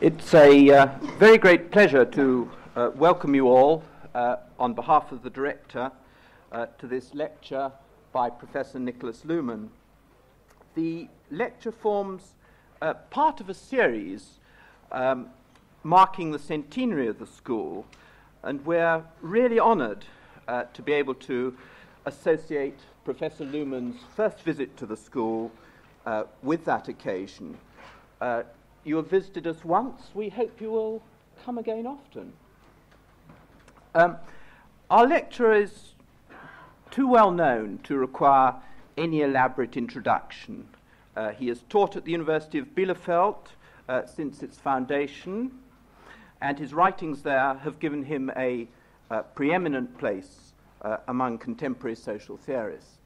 It's a uh, very great pleasure to uh, welcome you all uh, on behalf of the director uh, to this lecture by Professor Niklas Luhmann. The lecture forms uh, part of a series um, marking the centenary of the school, and we're really honored uh, to be able to associate Professor Luhmann's first visit to the school with that occasion. You have visited us once. We hope you will come again often. Um, our lecturer is too well known to require any elaborate introduction. Uh, he has taught at the University of Bielefeld uh, since its foundation, and his writings there have given him a uh, preeminent place uh, among contemporary social theorists.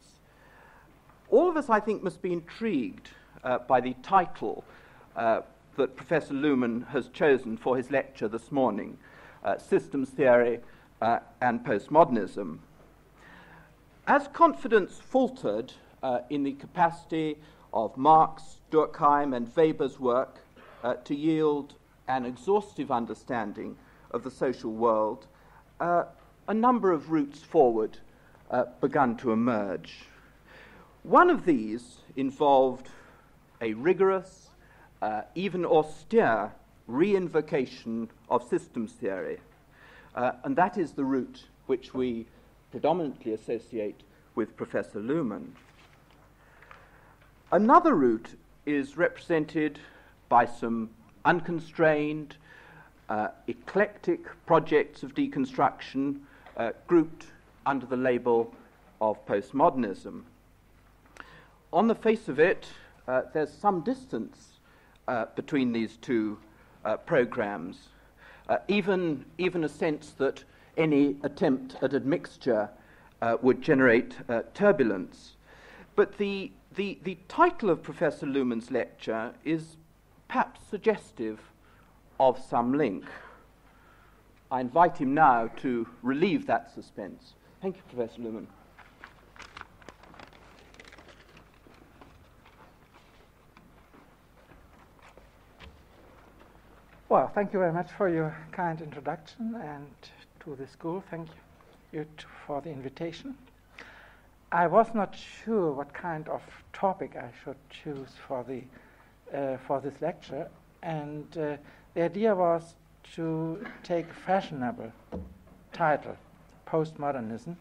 All of us, I think, must be intrigued uh, by the title uh, that Professor Luhmann has chosen for his lecture this morning uh, Systems Theory uh, and Postmodernism. As confidence faltered uh, in the capacity of Marx, Durkheim, and Weber's work uh, to yield an exhaustive understanding of the social world, uh, a number of routes forward uh, began to emerge. One of these involved a rigorous uh, even austere reinvocation of systems theory. Uh, and that is the route which we predominantly associate with Professor Luhmann. Another route is represented by some unconstrained, uh, eclectic projects of deconstruction uh, grouped under the label of postmodernism. On the face of it, uh, there's some distance uh, between these two uh, programs, uh, even, even a sense that any attempt at admixture uh, would generate uh, turbulence. But the, the, the title of Professor Luhmann's lecture is perhaps suggestive of some link. I invite him now to relieve that suspense. Thank you, Professor Luhmann. Well, thank you very much for your kind introduction and to the school. Thank you for the invitation. I was not sure what kind of topic I should choose for the uh, for this lecture, and uh, the idea was to take a fashionable title, postmodernism.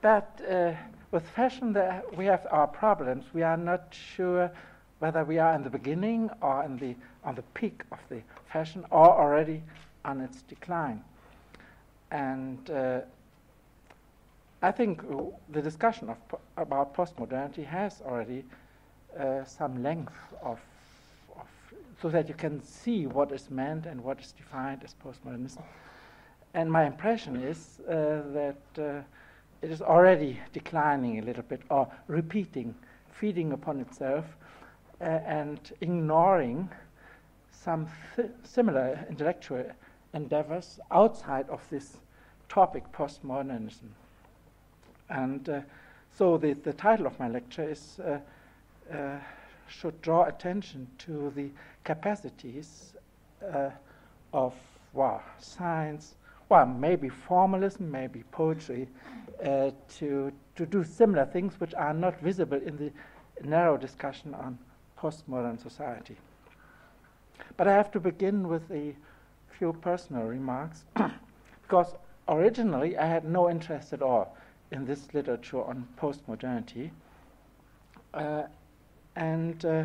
But uh, with fashion, we have our problems. We are not sure whether we are in the beginning or in the, on the peak of the fashion or already on its decline. And uh, I think the discussion of, about postmodernity has already uh, some length of, so that you can see what is meant and what is defined as postmodernism. And my impression is uh, that uh, it is already declining a little bit or repeating, feeding upon itself uh, and ignoring some similar intellectual endeavors outside of this topic, postmodernism. And uh, so the, the title of my lecture is uh, uh should draw attention to the capacities uh, of well, science, well, maybe formalism, maybe poetry, uh, to, to do similar things which are not visible in the narrow discussion on postmodern society. But I have to begin with a few personal remarks, because originally I had no interest at all in this literature on postmodernity. Uh, and uh,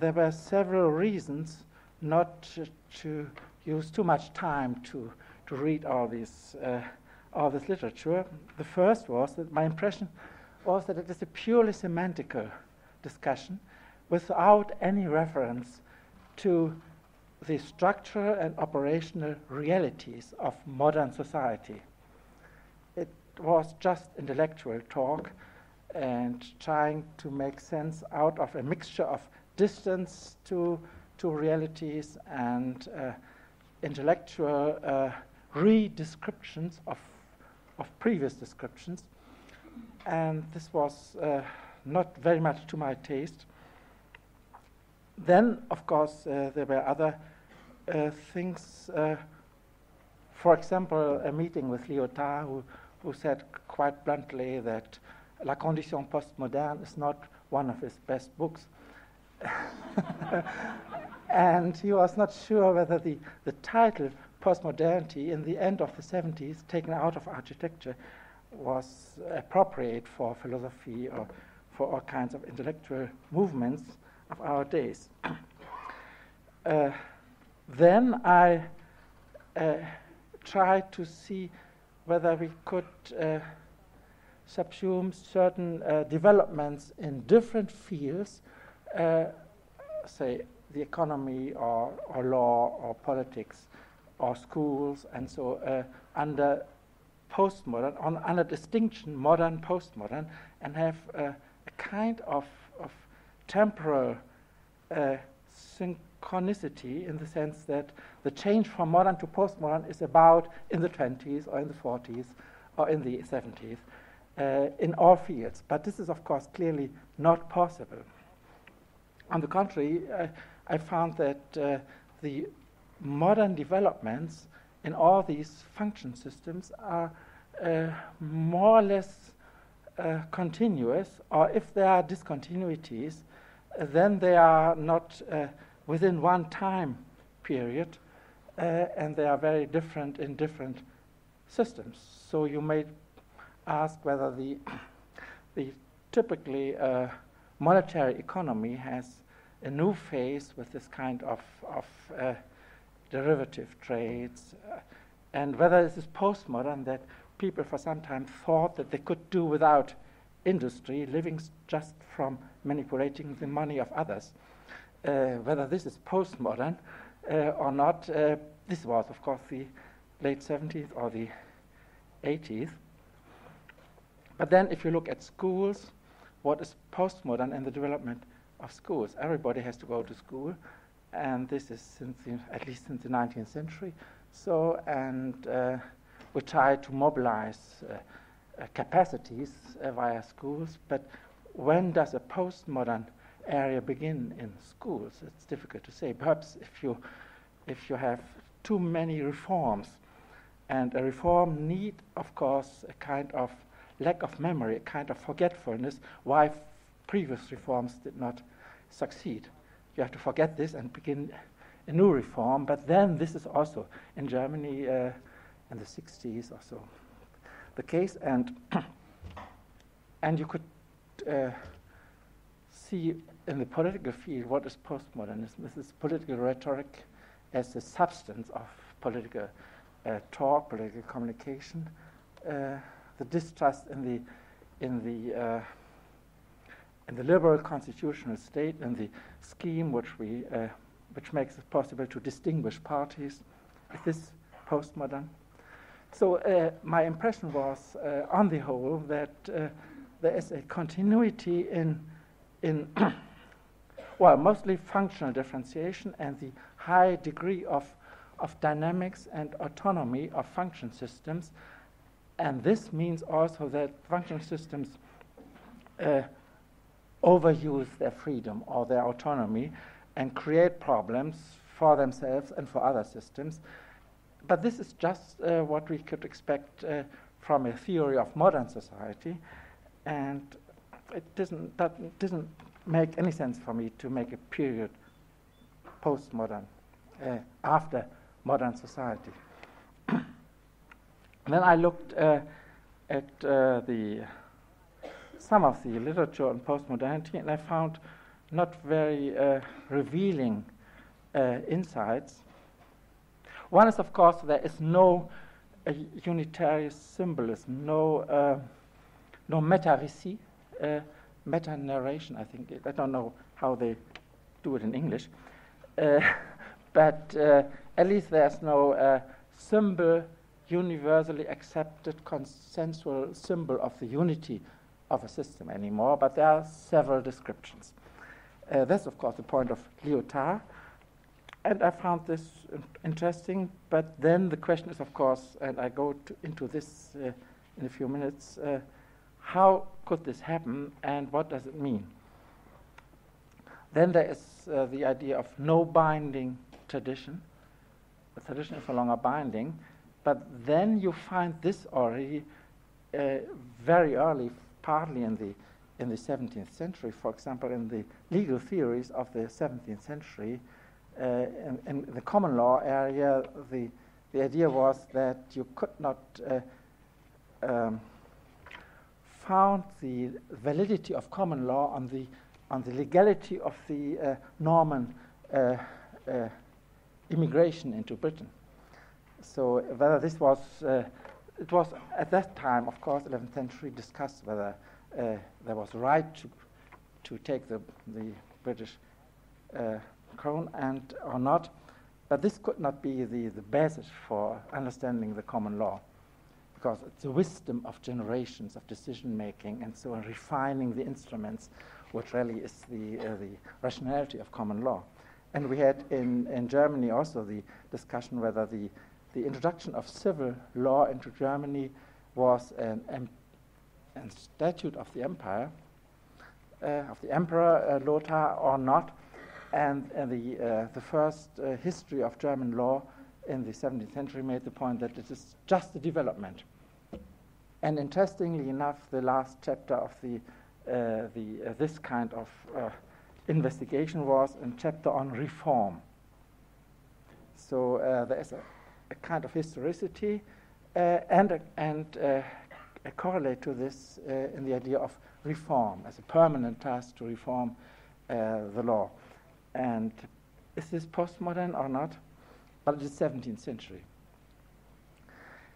there were several reasons not to, to, use too much time to, to read all, these, uh, all this literature. The first was that my impression was that it is a purely semantical discussion without any reference to the structural and operational realities of modern society. It was just intellectual talk and trying to make sense out of a mixture of distance to, to realities and uh, intellectual uh, re-descriptions of, of previous descriptions. And this was uh, not very much to my taste. Then, of course, uh, there were other uh, things. Uh, for example, a meeting with Lyotard, who, who said quite bluntly that La Condition Postmoderne is not one of his best books. and he was not sure whether the, the title postmodernity in the end of the 70s, taken out of architecture, was appropriate for philosophy or for all kinds of intellectual movements of our days. uh, then I uh, tried to see whether we could uh, subsume certain uh, developments in different fields, uh, say the economy or, or law or politics or schools, and so uh, under postmodern, on, under distinction modern postmodern, and have a kind of, of temporal uh, synchronicity in the sense that the change from modern to postmodern is about in the 20s or in the 40s or in the 70s uh, in all fields. But this is, of course, clearly not possible. On the contrary, uh, I found that uh, the modern developments in all these function systems are uh, more or less uh, continuous, or if there are discontinuities, then they are not uh, within one time period, uh, and they are very different in different systems. So you may ask whether the, the typically uh, monetary economy has a new phase with this kind of, of derivative trades, and whether this is postmodern that people for some time thought that they could do without industry, living just from manipulating the money of others. Uh, whether this is postmodern uh, or not, uh, this was, of course, the late 70s or the 80s. But then, if you look at schools, what is postmodern and the development of schools? Everybody has to go to school, and this is since the, at least since the 19th century. So, and uh, we try to mobilize uh, uh, capacities uh, via schools, but when does a postmodern area begin in schools? It's difficult to say. Perhaps if you, if you have too many reforms, and a reform need, of course, a kind of lack of memory, a kind of forgetfulness, why f- previous reforms did not succeed. You have to forget this and begin a new reform, but then this is also in Germany. Uh, in the 60s or so the case, and and you could uh, see in the political field what is postmodernism. This is political rhetoric as the substance of political uh, talk, political communication, uh, the distrust in the in the uh, in the liberal constitutional state and the scheme which we uh, which makes it possible to distinguish parties. Is this postmodern? So my impression was, on the whole, that there is a continuity in, in well, mostly functional differentiation and the high degree of, of dynamics and autonomy of function systems. And this means also that function systems uh, overuse their freedom or their autonomy and create problems for themselves and for other systems but this is just uh, what we could expect uh, from a theory of modern society, and it doesn't, that doesn't make any sense for me to make a period postmodern, uh, after modern society. then I looked uh, at uh, the some of the literature on postmodernity, and I found not very uh, revealing insights. One is, of course, there is no uh, unitary symbolism, no, uh, no meta récit, uh, meta narration, I think. I don't know how they do it in English. Uh, but uh, at least there's no uh, symbol, universally accepted, consensual symbol of the unity of a system anymore, but there are several descriptions. that's, of course, the point of Lyotard and I found this interesting. But then the question is, of course, and I go to, into this uh, in a few minutes uh, how could this happen and what does it mean? Then there is uh, the idea of no binding tradition. The tradition is no longer binding, but then you find this already uh, very early, partly in the in the 17th century. For example, in the legal theories of the 17th century, uh, in, in, the common law area, the the idea was that you could not uh, um, found the validity of common law on the on the legality of the uh, Norman uh, uh, immigration into Britain. So whether this was uh, it was at that time, of course, 11th century discussed whether uh, there was right to to take the the British uh, crown and or not, but this could not be the, the basis for understanding the common law because it's the wisdom of generations of decision making and so on, refining the instruments, which really is the, uh, the rationality of common law. And we had in, in Germany also the discussion whether the, the introduction of civil law into Germany was an, an, an statute of the empire, uh, of the emperor uh, Lothar or not. And, and the, uh, the first uh, history of German law in the 17th century made the point that it is just a development. And interestingly enough, the last chapter of the, uh, the, uh, this kind of uh, investigation was a chapter on reform. So uh, there is a, a, kind of historicity uh, and, a, and uh, a correlate to this in the idea of reform as a permanent task to reform the law. And is this postmodern or not? But it is 17th century.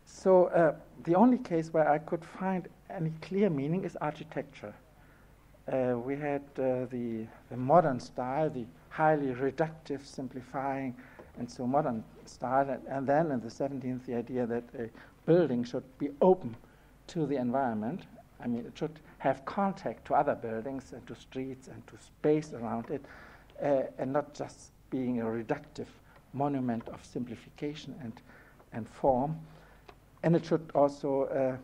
So uh, the only case where I could find any clear meaning is architecture. Uh, we had uh, the, the, modern style, the highly reductive, simplifying, and so modern style, and, and, then in the 17th, the idea that a building should be open to the environment. I mean, it should have contact to other buildings and to streets and to space around it, uh, and not just being a reductive monument of simplification and, and form. And it should also uh,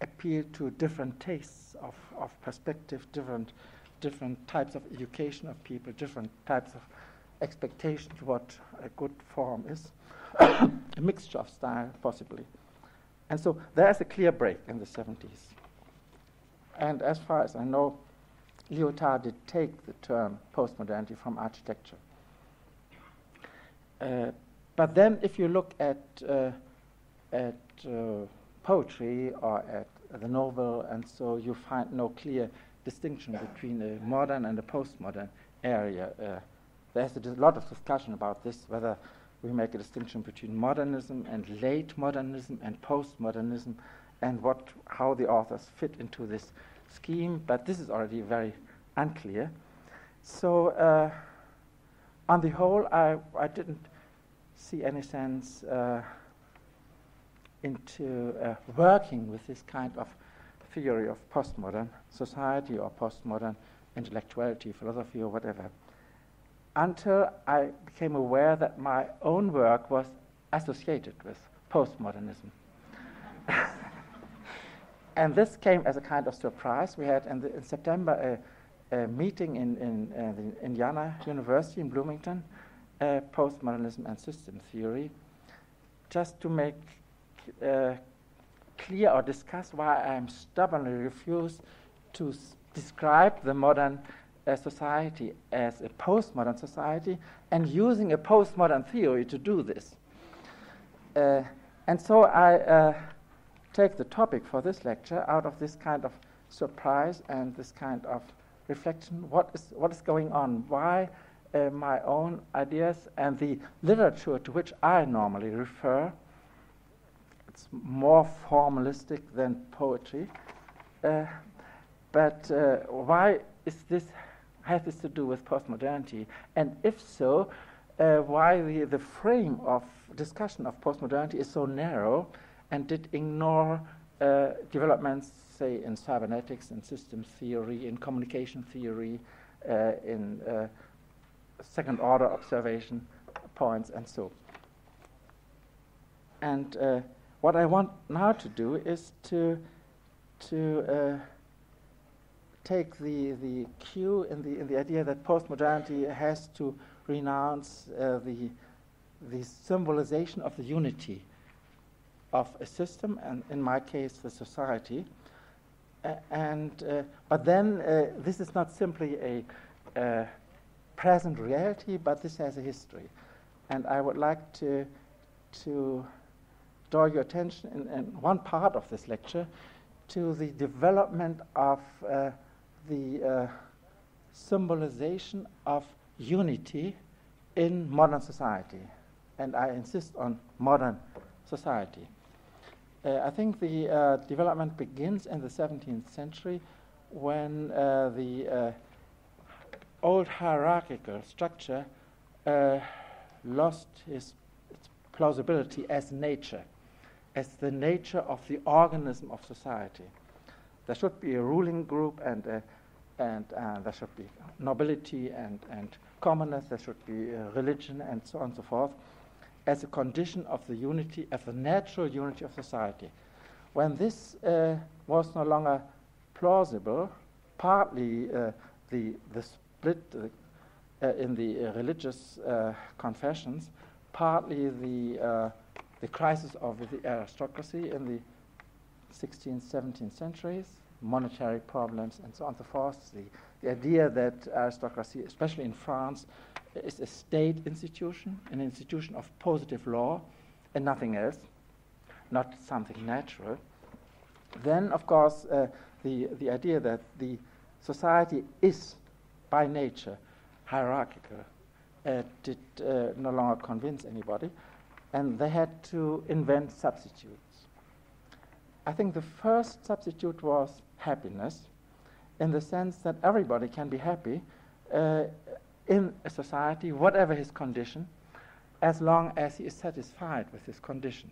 appeal to different tastes of, of perspective, different, different types of education of people, different types of expectations what a good form is, a mixture of style, possibly. And so there's a clear break in the 70s. And as far as I know, Lyotard did take the term postmodernity from architecture. Uh, but then, if you look at uh, at uh, poetry or at the novel, and so you find no clear distinction between a modern and a postmodern area. Uh, there's a lot of discussion about this, whether we make a distinction between modernism and late modernism and postmodernism, and what, how the authors fit into this scheme, but this is already very unclear. So, uh, on the whole, I, I didn't see any sense. Uh, into uh, working with this kind of theory of postmodern society or postmodern intellectuality, philosophy, or whatever, until I became aware that my own work was associated with postmodernism. and this came as a kind of surprise. We had in, the, in September a, a, meeting in, in uh, the Indiana University in Bloomington, uh, postmodernism and system theory, just to make uh, clear or discuss why I am stubbornly refuse to describe the modern uh, society as a postmodern society and using a postmodern theory to do this. Uh, and so I uh, take the topic for this lecture out of this kind of surprise and this kind of reflection. What is, what is going on? Why uh, my own ideas and the literature to which I normally refer it's more formalistic than poetry. Uh, but uh, why is this has this to do with postmodernity? And if so, uh, why the, the frame of discussion of postmodernity is so narrow and did ignore uh, developments, say, in cybernetics, in systems theory, in communication theory, uh, in second order observation points, and so. And what I want now to do is to, to, uh, take the, the cue in the, in the idea that postmodernity has to renounce uh, the, the symbolization of the unity of a system, and in my case, the society. Uh, and, uh, but then uh, this is not simply a uh, present reality, but this has a history. And I would like to, to draw your attention in, in one part of this lecture to the development of uh, the uh, symbolization of unity in modern society. And I insist on modern society. Uh, I think the uh, development begins in the 17th century when uh, the uh, old hierarchical structure uh, lost its, its plausibility as nature, as the nature of the organism of society. There should be a ruling group and, and uh, there should be nobility and, and commoners, there should be uh, religion and so on and so forth, as a condition of the unity, of the natural unity of society. When this uh, was no longer plausible, partly uh, the, the split uh, in the religious confessions, partly the, the crisis of the aristocracy in the 16th, 17th centuries, monetary problems, and so on and so forth. The, the idea that aristocracy, especially in France, is a state institution, an institution of positive law, and nothing else, not something natural. Then, of course, uh, the, the idea that the society is by nature hierarchical uh, did uh, no longer convince anybody, and they had to invent substitutes. I think the first substitute was happiness, in the sense that everybody can be happy uh, in a society, whatever his condition, as long as he is satisfied with his condition.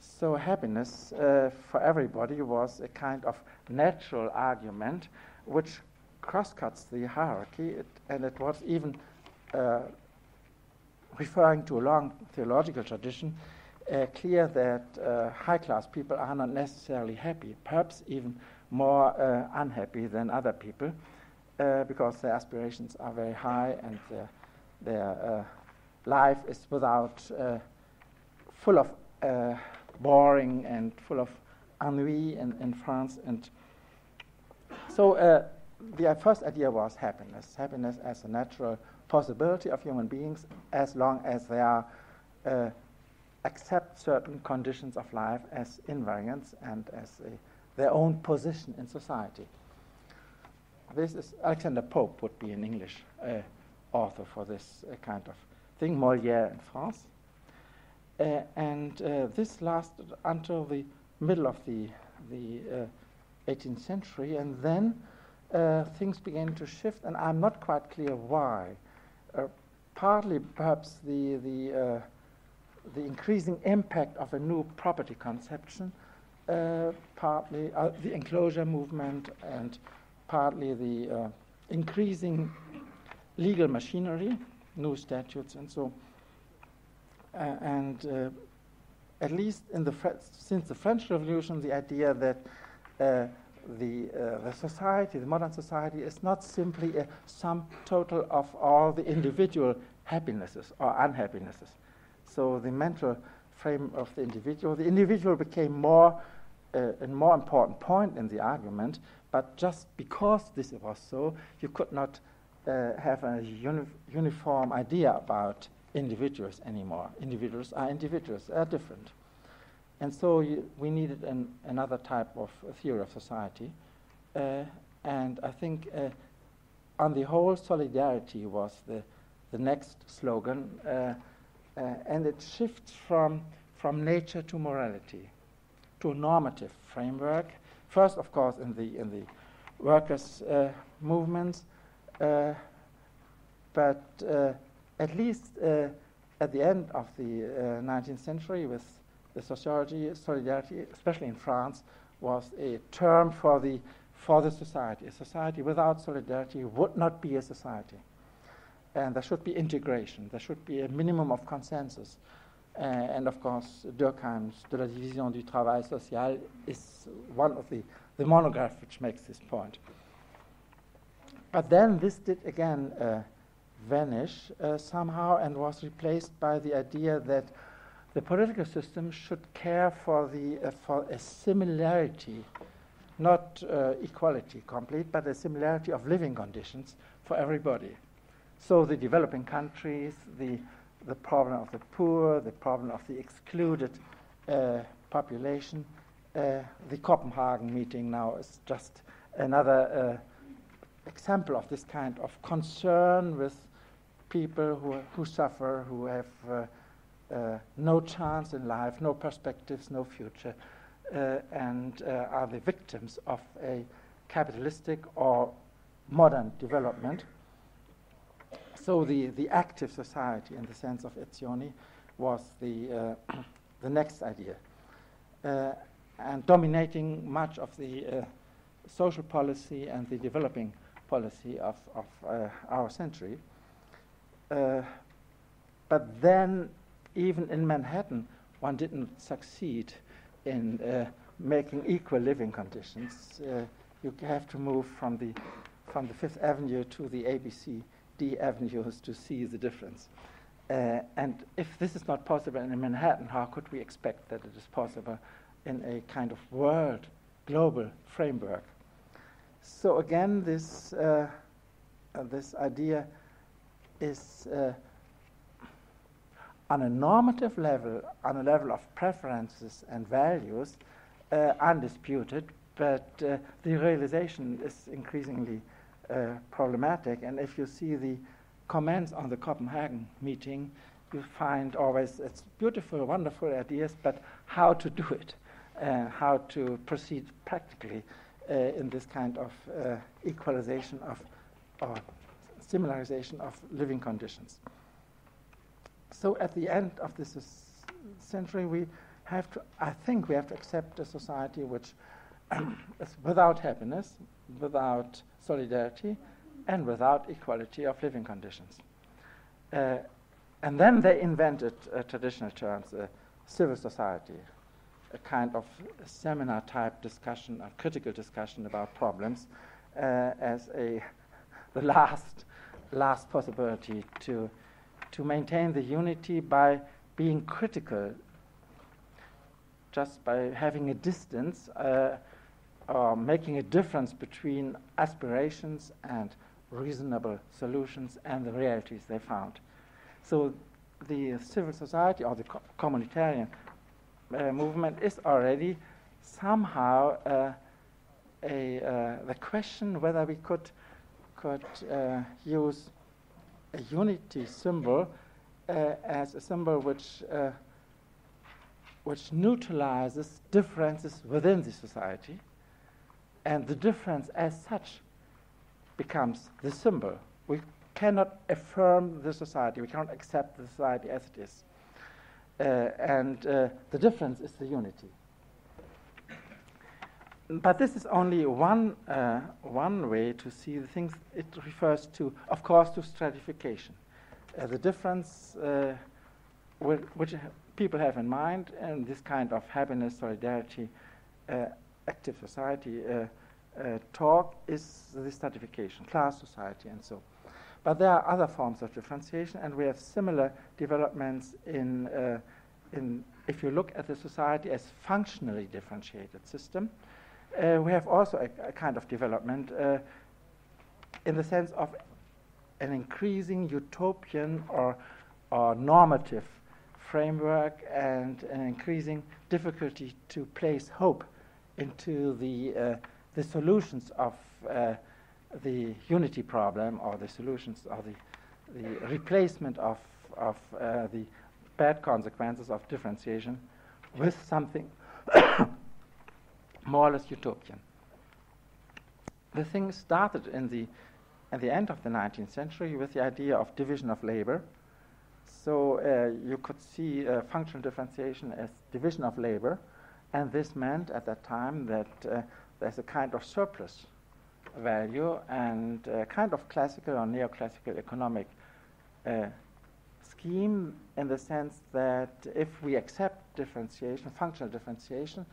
So, happiness uh, for everybody was a kind of natural argument which crosscuts the hierarchy, it, and it was even uh, referring to a long theological tradition uh, clear that uh, high class people are not necessarily happy, perhaps even more uh, unhappy than other people, uh, because their aspirations are very high and their, their uh, life is without, full of boring and full of ennui in, in France. And so the first idea was happiness, happiness as a natural possibility of human beings as long as they are uh, accept certain conditions of life as invariants and as a, their own position in society. This is Alexander Pope would be an English uh, author for this uh, kind of thing, Molière in France. Uh, and uh, this lasted until the middle of the, the 18th uh, century, and then uh, things began to shift, and I'm not quite clear why. partly, perhaps, the, the the increasing impact of a new property conception, uh, partly uh, the enclosure movement, and partly the uh, increasing legal machinery, new statutes, and so. Uh, and uh, at least in the since the French Revolution, the idea that uh, the, the society, the modern society, is not simply a sum total of all the individual happinesses or unhappinesses so the mental frame of the individual, the individual became more uh, a more important point in the argument. But just because this was so, you could not uh, have a uni- uniform idea about individuals anymore. Individuals are individuals; they are different. And so you, we needed an, another type of theory of society. Uh, and I think, uh, on the whole, solidarity was the, the next slogan. Uh, uh, and it shifts from, from nature to morality, to a normative framework. First, of course, in the, in the workers' uh, movements, uh, but at least at the end of the 19th century, with the sociology, solidarity, especially in France, was a term for the, for the society. A society without solidarity would not be a society and there should be integration. There should be a minimum of consensus. Uh, and of course, Durkheim's De la division du travail social is one of the, the monographs which makes this point. but then this did again uh, vanish uh, somehow and was replaced by the idea that the political system should care for, the, uh, for a similarity, not uh, equality complete, but a similarity of living conditions for everybody. So the developing countries, the, the problem of the poor, the problem of the excluded uh, population, uh, the Copenhagen meeting now is just another uh, example of this kind of concern with people who, who suffer, who have uh, uh, no chance in life, no perspectives, no future, uh, and uh, are the victims of a capitalistic or modern development. So the, the active society, in the sense of Etzioni, was the, uh, the next idea. Uh, and dominating much of the uh, social policy and the developing policy of, of our century. but then even in Manhattan, one didn't succeed in uh, making equal living conditions. Uh, you have to move from the, from the Fifth Avenue to the ABC D avenues to see the difference. Uh, and if this is not possible in Manhattan, how could we expect that it is possible in a kind of world, global framework? So again, this, uh, uh, this idea is uh, on a normative level, on a level of preferences and values, uh, undisputed, but uh, the realization is increasingly uh, problematic. And if you see the comments on the Copenhagen meeting, you find always it's beautiful, wonderful ideas, but how to do it, uh, how to proceed practically uh, in this kind of uh, equalization of or similarization of living conditions. So at the end of this century, we have to, I think we have to accept a society which is without happiness, without solidarity, and without equality of living conditions. Uh, and then they invented uh, traditional terms, uh, civil society, a kind of seminar type discussion, a critical discussion about problems, uh, as a the last last possibility to to maintain the unity by being critical, just by having a distance uh, or making a difference between aspirations and reasonable solutions and the realities they found. So the civil society or the co- communitarian uh, movement is already somehow uh, a, uh, the question whether we could could uh, use a unity symbol uh, as a symbol which, uh, which neutralizes differences within the society, and the difference as such becomes the symbol. We cannot affirm the society, we cannot accept the society as it is. Uh, and uh, the difference is the unity. But this is only one, uh, one way to see the things. It refers to, of course, to stratification. Uh, the difference uh, which people have in mind in this kind of happiness, solidarity, uh, active society uh, uh, talk is the stratification, class society, and so. But there are other forms of differentiation, and we have similar developments in, in if you look at the society as functionally differentiated system. Uh, we have also a, a kind of development uh, in the sense of an increasing utopian or, or normative framework and an increasing difficulty to place hope into the, uh, the solutions of uh, the unity problem or the solutions or the, the replacement of, of uh, the bad consequences of differentiation with something more or less utopian. The thing started in the, at the end of the 19th century with the idea of division of labor. So uh, you could see uh, functional differentiation as division of labor, and this meant at that time that uh, there's a kind of surplus value and a kind of classical or neoclassical economic uh, scheme in the sense that if we accept differentiation, functional differentiation,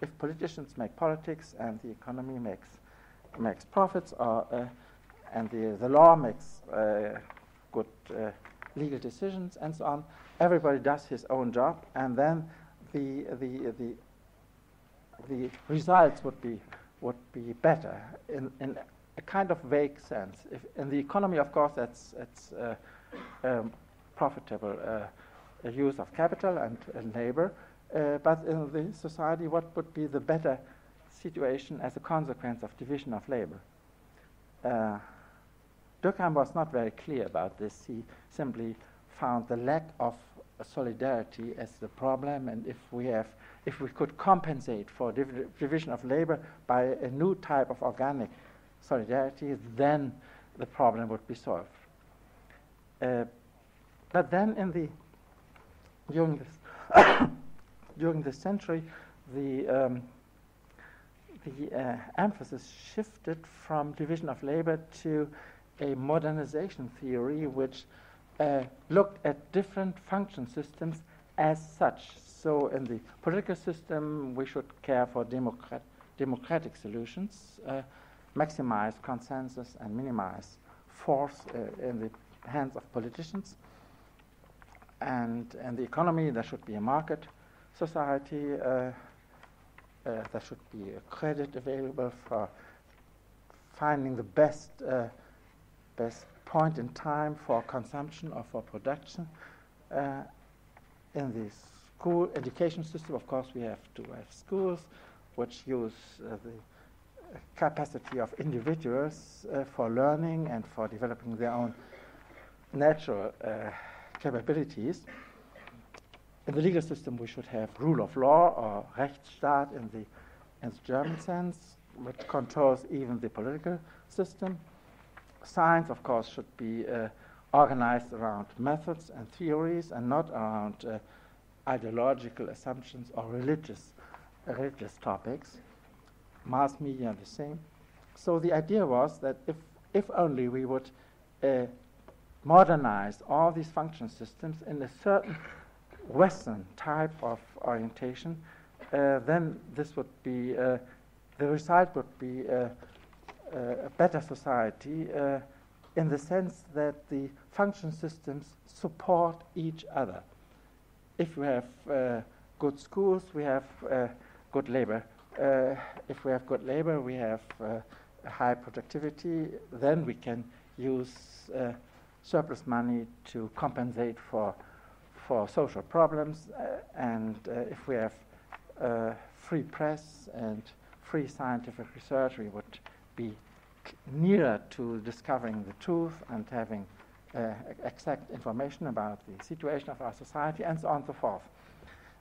if politicians make politics and the economy makes makes profits or uh, and the, the law makes uh, good uh, legal decisions and so on. Everybody does his own job, and then the, the, the, the results would be, would be better in, in a kind of vague sense. If in the economy, of course, that's, that's uh, um, profitable uh, use of capital and, and labor. Uh, but in the society, what would be the better situation as a consequence of division of labor? Uh, Durkheim was not very clear about this. He simply found the lack of solidarity as the problem, and if we have, if we could compensate for div- division of labor by a new type of organic solidarity, then the problem would be solved. Uh, but then, in the during this during this century, the um, the uh, emphasis shifted from division of labor to a modernization theory which uh, looked at different function systems as such. So, in the political system, we should care for democrat- democratic solutions, uh, maximize consensus, and minimize force uh, in the hands of politicians. And in the economy, there should be a market society, uh, uh, there should be a credit available for finding the best uh, best point in time for consumption or for production. In the school education system, of course, we have to have schools which use the capacity of individuals uh, for learning and for developing their own natural uh, capabilities. In the legal system, we should have rule of law or Rechtsstaat in the, in the German sense, which controls even the political system science, of course, should be uh, organized around methods and theories and not around uh, ideological assumptions or religious, religious topics. Mass media, the same. So the idea was that if, if only we would uh, modernize all these function systems in a certain Western type of orientation, uh, then this would be, uh, the result would be uh, a better society uh, in the sense that the function systems support each other. If we have uh, good schools, we have good labor. if we have good labor, we have high productivity, then we can use uh, surplus money to compensate for for social problems. Uh, and uh, if we have free press and free scientific research, we would be nearer to discovering the truth and having uh, exact information about the situation of our society, and so on and so forth.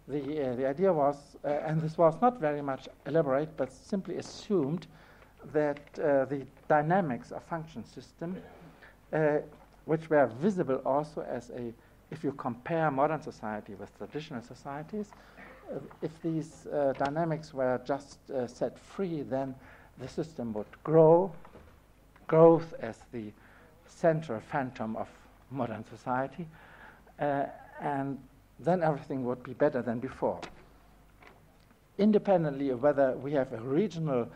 The, uh, the idea was, uh, and this was not very much elaborate, but simply assumed that uh, the dynamics of function system, uh, which were visible also as a, if you compare modern society with traditional societies, uh, if these dynamics were just set free, then the system would grow, growth as the central phantom of modern society, uh, and then everything would be better than before. Independently of whether we have a regional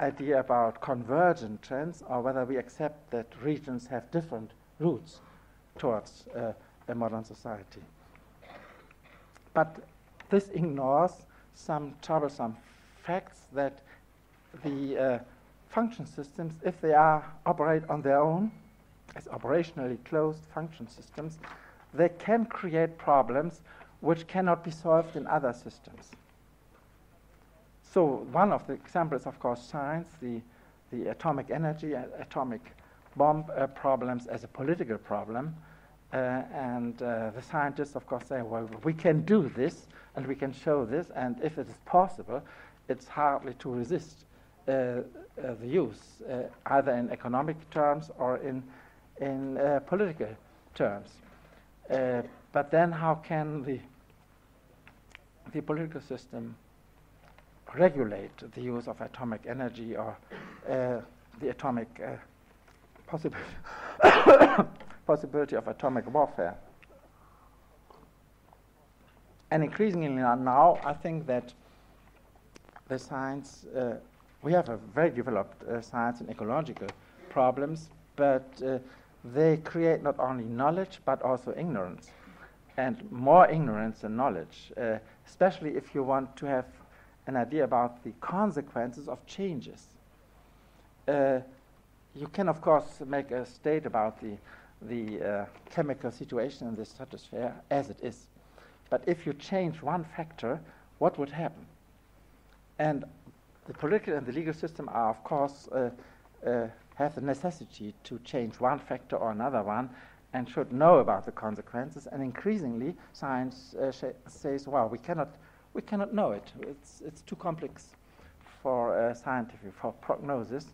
idea about convergent trends or whether we accept that regions have different routes towards uh, a modern society. But this ignores some troublesome facts that the uh, function systems, if they are operate on their own, as operationally closed function systems, they can create problems which cannot be solved in other systems. So one of the examples, of course, science, the, the atomic energy, atomic bomb uh, problems as a political problem. Uh, and uh, the scientists, of course, say, well, we can do this, and we can show this, and if it is possible, it's hardly to resist uh, uh, the use, uh, either in economic terms or in, in political terms. but then, how can the, the political system regulate the use of atomic energy or the atomic possibility, possibility of atomic warfare? And increasingly now, I think that the science uh, we have a very developed uh, science in ecological problems, but uh, they create not only knowledge but also ignorance, and more ignorance than knowledge, uh, especially if you want to have an idea about the consequences of changes. Uh, you can, of course, make a state about the, the uh, chemical situation in the stratosphere as it is. But if you change one factor, what would happen? And the political and the legal system are, of course, uh, uh, have the necessity to change one factor or another one and should know about the consequences. And increasingly, science uh, says, well, we cannot, we cannot know it. It's, it's too complex for uh, scientific, for prognosis.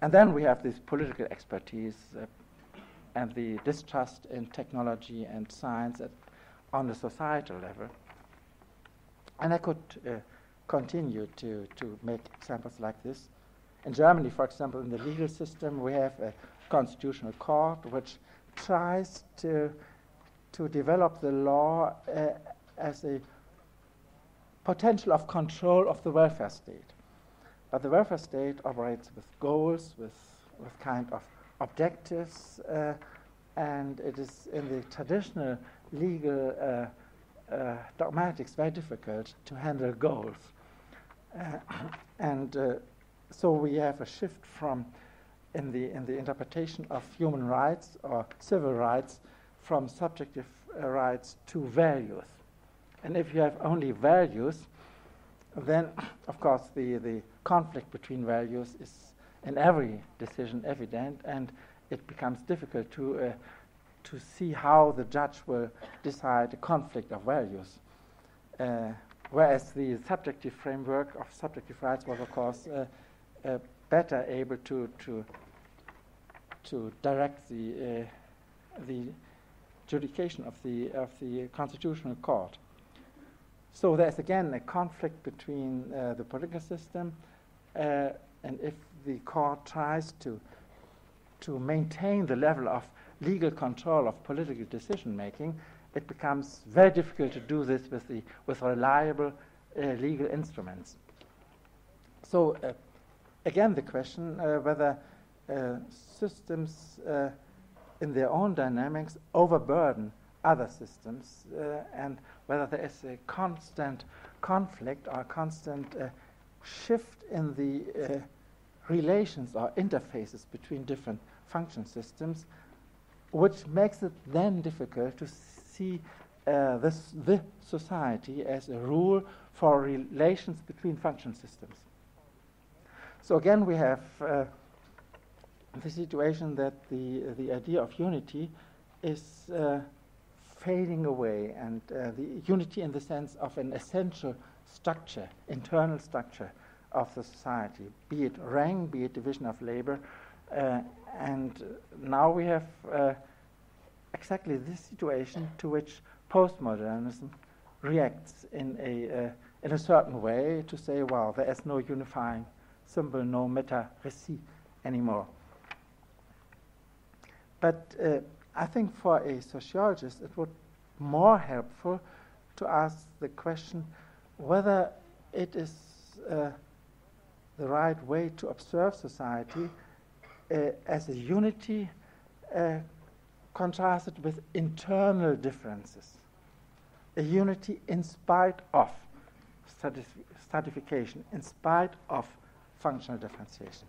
And then we have this political expertise uh, and the distrust in technology and science at, on the societal level. And I could uh, continue to, to make examples like this. In Germany, for example, in the legal system, we have a constitutional court which tries to, to develop the law uh, as a potential of control of the welfare state. But the welfare state operates with goals, with, with kind of objectives, uh, and it is in the traditional legal uh, uh, dogmatics very difficult to handle goals. Uh, and uh, so we have a shift from in the in the interpretation of human rights or civil rights from subjective rights to values. And if you have only values, then of course the, the conflict between values is in every decision evident, and it becomes difficult to uh, to see how the judge will decide a conflict of values. Uh, whereas the subjective framework of subjective rights was, of course, uh, uh, better able to to to direct the uh, the judication of the of the constitutional court. So there's again a conflict between uh, the political system, and if the court tries to to maintain the level of legal control of political decision making, it becomes very difficult to do this with, the, with reliable uh, legal instruments. So, uh, again, the question uh, whether uh, systems uh, in their own dynamics overburden other systems uh, and whether there is a constant conflict or a constant shift in the relations or interfaces between different function systems, which makes it then difficult to see uh, this, the society as a rule for relations between function systems. So again, we have uh, the situation that the, the idea of unity is uh, fading away, and uh, the unity in the sense of an essential structure, internal structure of the society, be it rank, be it division of labor, uh, and now we have uh, exactly this situation to which postmodernism reacts in a, uh, in a certain way to say, well, there is no unifying symbol, no meta récit anymore. But uh, I think for a sociologist, it would be more helpful to ask the question whether it is uh, the right way to observe society uh, as a unity uh, contrasted with internal differences. A unity in spite of stratification, in spite of functional differentiation.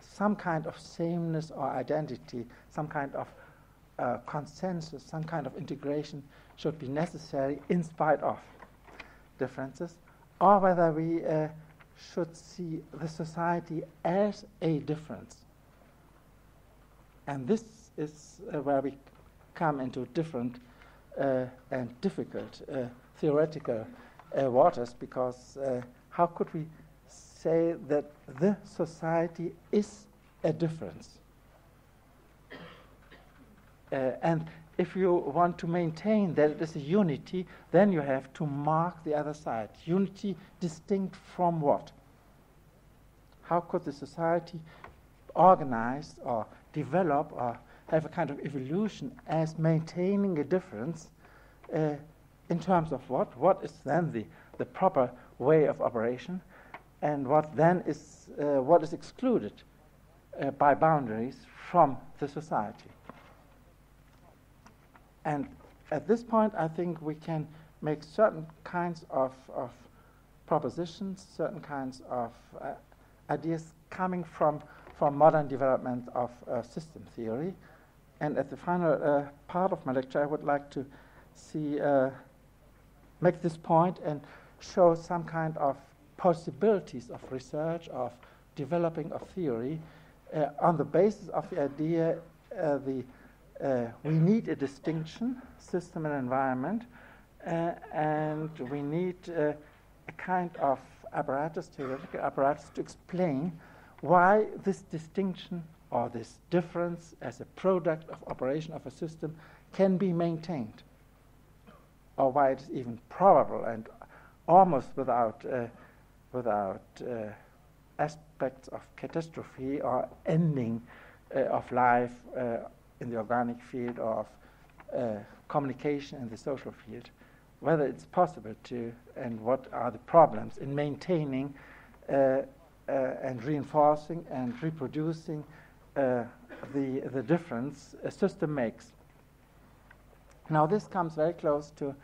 Some kind of sameness or identity, some kind of uh, consensus, some kind of integration should be necessary in spite of differences, or whether we uh, should see the society as a difference. And this is uh, where we come into different uh, and difficult uh, theoretical uh, waters because uh, how could we say that the society is a difference? and if you want to maintain that it is a unity, then you have to mark the other side. Unity distinct from what? How could the society organize or develop or have a kind of evolution as maintaining a difference uh, in terms of what? What is then the, the proper way of operation, and what then is uh, what is excluded uh, by boundaries from the society. And at this point, I think we can make certain kinds of, of propositions, certain kinds of uh, ideas coming from, from modern development of uh, system theory. And at the final uh, part of my lecture, I would like to see, uh, make this point and show some kind of possibilities of research, of developing of theory, uh, on the basis of the idea uh, the, uh, we need a distinction, system and environment, uh, and we need uh, a kind of apparatus, theoretical apparatus, to explain why this distinction or this difference as a product of operation of a system can be maintained, or why it is even probable and almost without, uh, without uh, aspects of catastrophe or ending uh, of life in the organic field of uh, communication in the social field, whether it's possible to, and what are the problems in maintaining uh, and reinforcing and reproducing uh, the, the difference a system makes. Now, this comes very close to,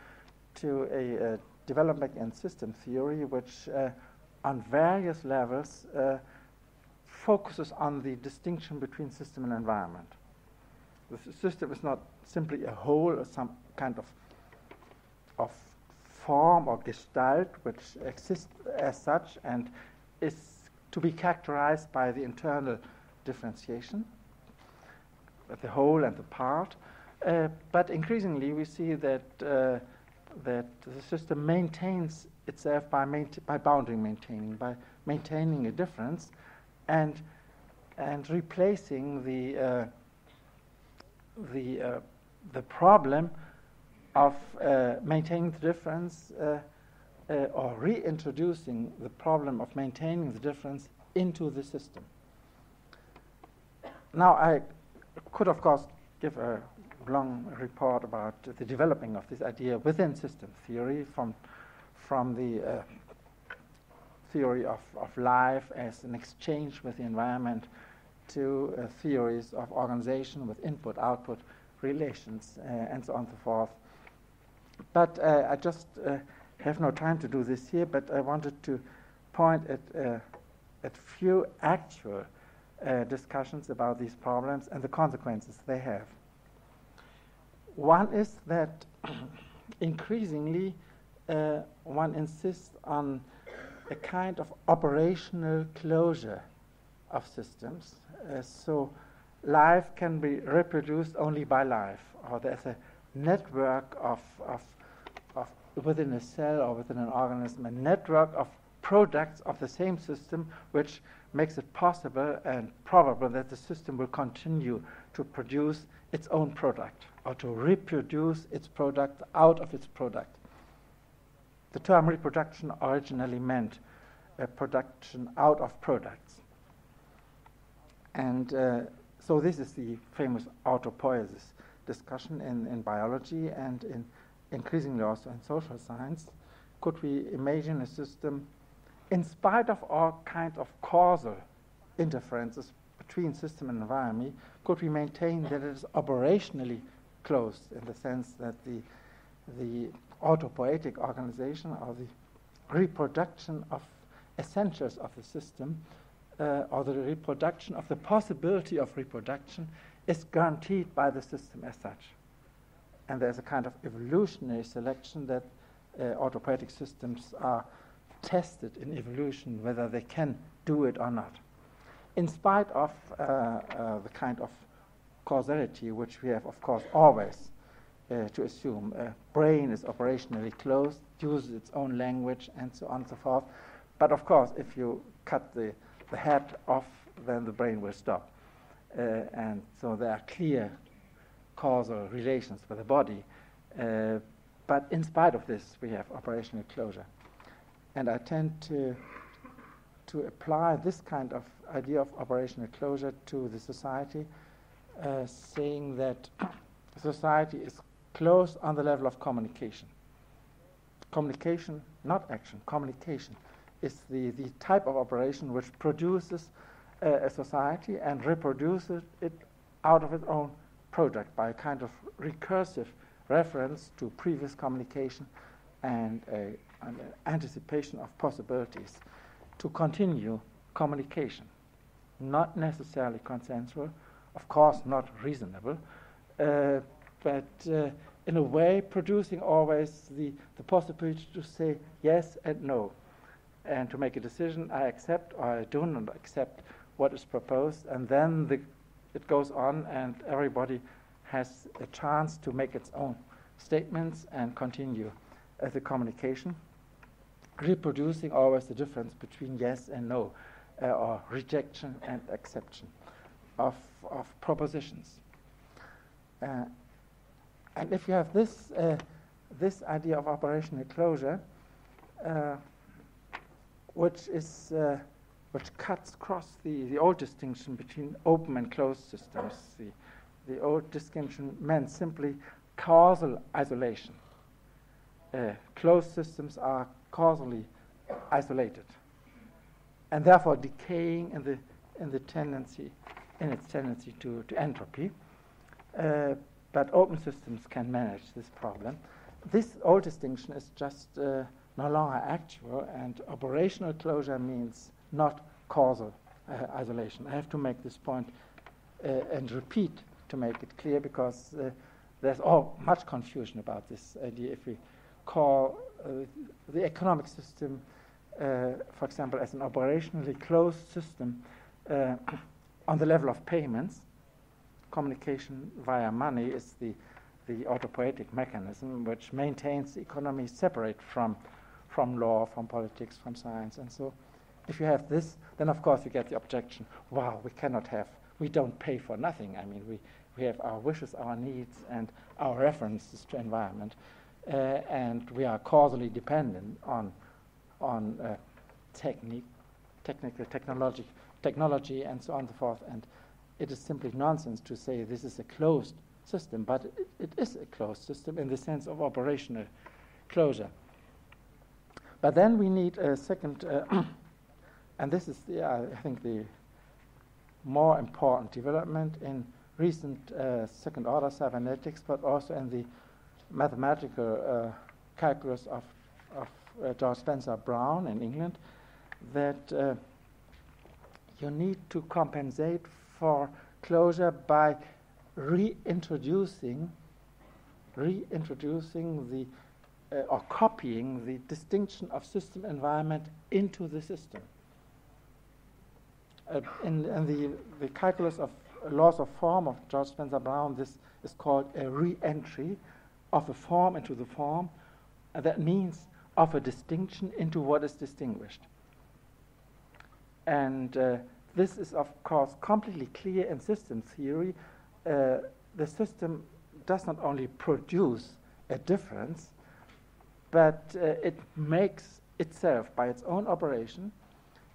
to a, a development in system theory, which uh, on various levels uh, focuses on the distinction between system and environment. The system is not simply a whole or some kind of, of form or gestalt which exists as such and is to be characterized by the internal differentiation, the whole and the part. Uh, but increasingly, we see that uh, that the system maintains itself by by boundary maintaining, by maintaining a difference, and and replacing the uh, the uh, the problem of uh, maintaining the difference uh, or reintroducing the problem of maintaining the difference into the system. Now, I could, of course, give a long report about the developing of this idea within system theory from, from the uh, theory of, of life as an exchange with the environment to uh, theories of organization with input output relations uh, and so on and so forth. But uh, I just uh, have no time to do this here, but I wanted to point at, uh, at few actual uh, discussions about these problems and the consequences they have. One is that increasingly one insists on a kind of operational closure of systems. Uh, so life can be reproduced only by life, or there's a network of, of, of within a cell or within an organism, a network of products of the same system which makes it possible and probable that the system will continue to produce its own product or to reproduce its product out of its product. The term reproduction originally meant a production out of products. And uh, so this is the famous autopoiesis discussion in, in biology and in increasingly also in social science. Could we imagine a system in spite of all kinds of causal interferences between system and environment, could we maintain that it is operationally closed in the sense that the, the autopoietic organization or the reproduction of essentials of the system uh, or the reproduction of the possibility of reproduction is guaranteed by the system as such. And there's a kind of evolutionary selection that uh, autopoietic systems are tested in evolution whether they can do it or not. In spite of uh, uh, the kind of causality which we have, of course, always uh, to assume, a brain is operationally closed, uses its own language, and so on and so forth. But of course, if you cut the, the head off, then the brain will stop. Uh, and so there are clear causal relations with the body. Uh, but in spite of this, we have operational closure. And I tend to, to apply this kind of idea of operational closure to the society, uh, saying that society is closed on the level of communication. Communication, not action, communication is the, the type of operation which produces uh, a society and reproduces it out of its own product by a kind of recursive reference to previous communication and an anticipation of possibilities to continue communication. Not necessarily consensual, of course, not reasonable, uh, but uh, in a way producing always the, the possibility to say yes and no and to make a decision I accept or I do not accept what is proposed, and then the, it goes on, and everybody has a chance to make its own statements and continue uh, the communication, reproducing always the difference between yes and no, uh, or rejection and acceptance of, of propositions. Uh, and if you have this, uh, this idea of operational closure, uh, which is uh, which cuts across the, the old distinction between open and closed systems. The, the old distinction meant simply causal isolation. Uh, closed systems are causally isolated and therefore decaying in the, in the tendency, in its tendency to, to entropy. Uh, but open systems can manage this problem. This old distinction is just uh, no longer actual, and operational closure means not causal uh, isolation. I have to make this point uh, and repeat to make it clear because uh, there's all much confusion about this idea. If we call uh, the economic system, uh, for example, as an operationally closed system uh, on the level of payments, communication via money is the the autopoietic mechanism which maintains the economy separate from from law, from politics, from science. And so if you have this, then of course you get the objection, wow, we cannot have, we don't pay for nothing. I mean, we, we have our wishes, our needs, and our references to environment, uh, and we are causally dependent on, on uh, technique, technical technology, technology, and so on and so forth. And it is simply nonsense to say this is a closed system, but it, it is a closed system in the sense of operational closure. But then we need a second, uh, and this is, the, uh, I think, the more important development in recent uh, second order cybernetics, but also in the mathematical uh, calculus of, of uh, George Spencer Brown in England, that uh, you need to compensate for closure by reintroducing reintroducing the uh, or copying the distinction of system environment into the system. Uh, in, in the, the calculus of laws of form of George Spencer Brown, this is called a re-entry of a form into the form. And that means of a distinction into what is distinguished. And uh, this is, of course, completely clear in system theory. Uh, the system does not only produce a difference, but uh, it makes itself, by its own operation,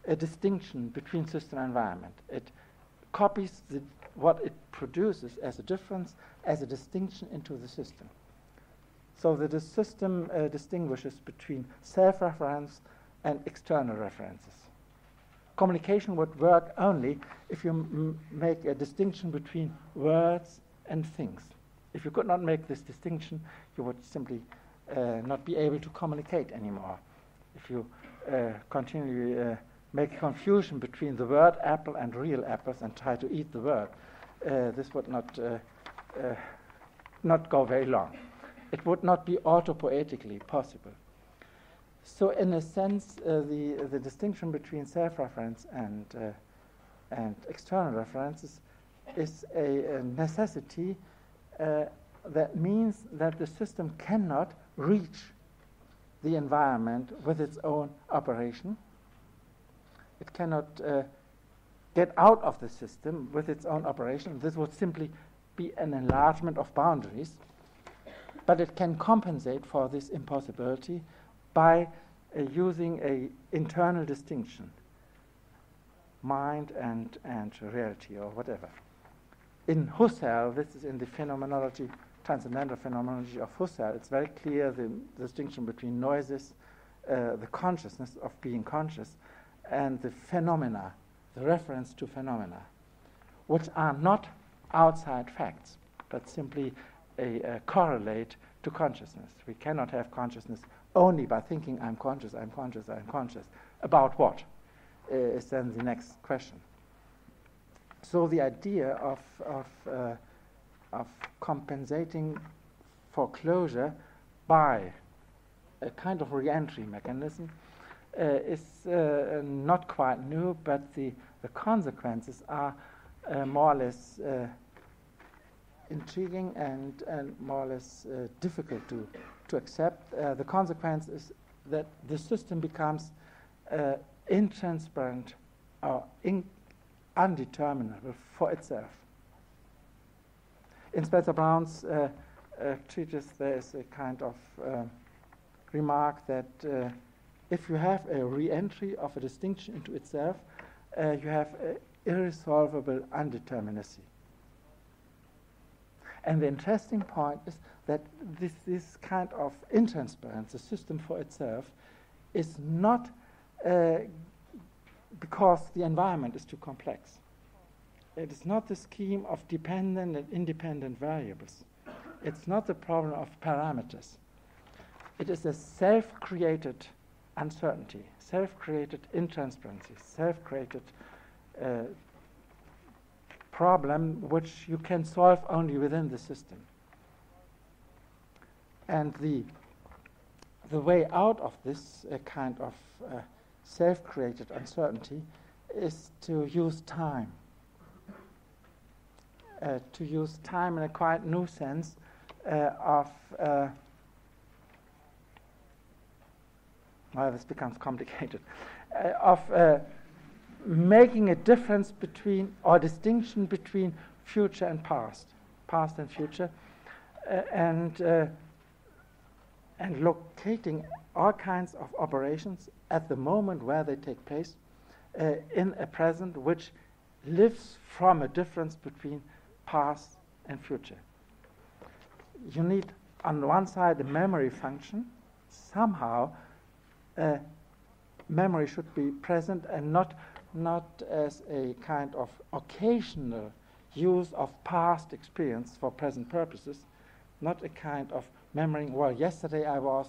a distinction between system and environment. It copies the, what it produces as a difference, as a distinction into the system. So that the system uh, distinguishes between self reference and external references. Communication would work only if you m- make a distinction between words and things. If you could not make this distinction, you would simply uh, not be able to communicate anymore. If you uh, continually uh, make confusion between the word apple and real apples and try to eat the word, uh, this would not, uh, uh, not go very long. It would not be autopoietically possible. So, in a sense, the, the distinction between self reference and, and external references is a, a necessity that means that the system cannot reach the environment with its own operation. It cannot uh, get out of the system with its own operation. This would simply be an enlargement of boundaries. But it can compensate for this impossibility by uh, using an internal distinction mind and, and reality or whatever. In Husserl, this is in the phenomenology transcendental phenomenology of Husserl, it's very clear the, distinction between noesis, uh, the consciousness of being conscious, and the phenomena the reference to phenomena, which are not outside facts, but simply a, a correlate to consciousness. We cannot have consciousness only by thinking I'm conscious, I'm conscious, I'm conscious. About what uh, is then the next question. So the idea of, of, uh, of compensating foreclosure by a kind of re-entry mechanism uh, is uh, not quite new, but the, the consequences are uh, more or less uh, intriguing and, and more or less uh, difficult to, to accept. Uh, the consequence is that the system becomes intransparent or in undeterminable for itself. In Spencer Brown's uh, uh, treatise, there is a kind of uh, remark that if you have a re-entry of a distinction into itself, you have irresolvable undeterminacy. And the interesting point is that this, this kind of intransparence, the system for itself, is not uh, because the environment is too complex. It is not the scheme of dependent and independent variables. It's not the problem of parameters. It is a self created uncertainty, self created intransparency, self created uh, problem which you can solve only within the system. And the, the way out of this uh, kind of uh, self created uncertainty is to use time. Uh, to use time in a quite new sense uh, of. Uh, well, this becomes complicated. Uh, of making a difference between or distinction between future and past, past and future, uh, and uh, and locating all kinds of operations at the moment where they take place uh, in a present which lives from a difference between past and future. You need, on one side, a memory function. Somehow, uh, memory should be present and not not as a kind of occasional use of past experience for present purposes, not a kind of memorying, well, yesterday I was,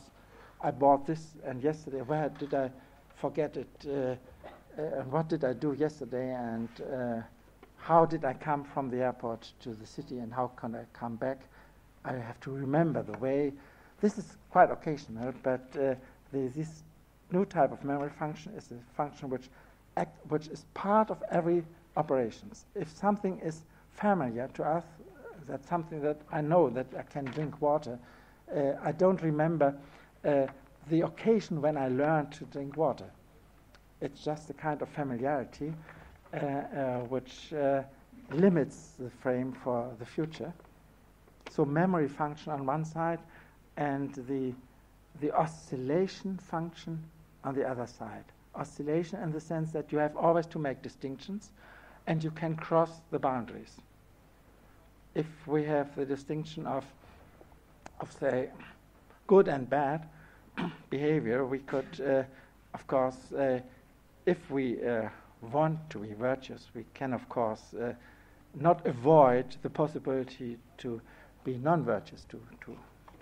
I bought this, and yesterday, where did I forget it, uh, uh, what did I do yesterday, and uh, how did I come from the airport to the city, and how can I come back? I have to remember the way. This is quite occasional, but uh, the, this new type of memory function is a function which act, which is part of every operations. If something is familiar to us, that's something that I know that I can drink water. Uh, I don't remember uh, the occasion when I learned to drink water. It's just a kind of familiarity which uh, limits the frame for the future. So memory function on one side and the, the oscillation function on the other side oscillation in the sense that you have always to make distinctions and you can cross the boundaries. If we have the distinction of, of say, good and bad behavior, we could, uh, of course, uh, if we uh, want to be virtuous, we can, of course, uh, not avoid the possibility to be non virtuous, to, to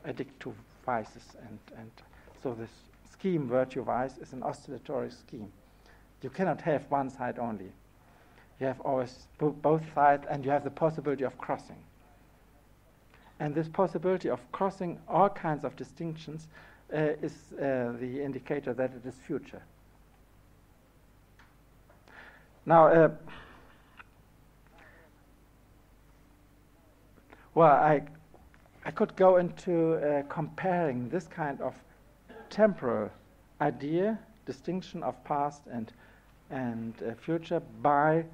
addict to vices. And, and so this scheme, virtue vice, is an oscillatory scheme. You cannot have one side only. You have always bo- both sides, and you have the possibility of crossing. And this possibility of crossing all kinds of distinctions uh, is uh, the indicator that it is future. Now, uh, well, I, I could go into uh, comparing this kind of temporal idea, distinction of past and, and uh, future by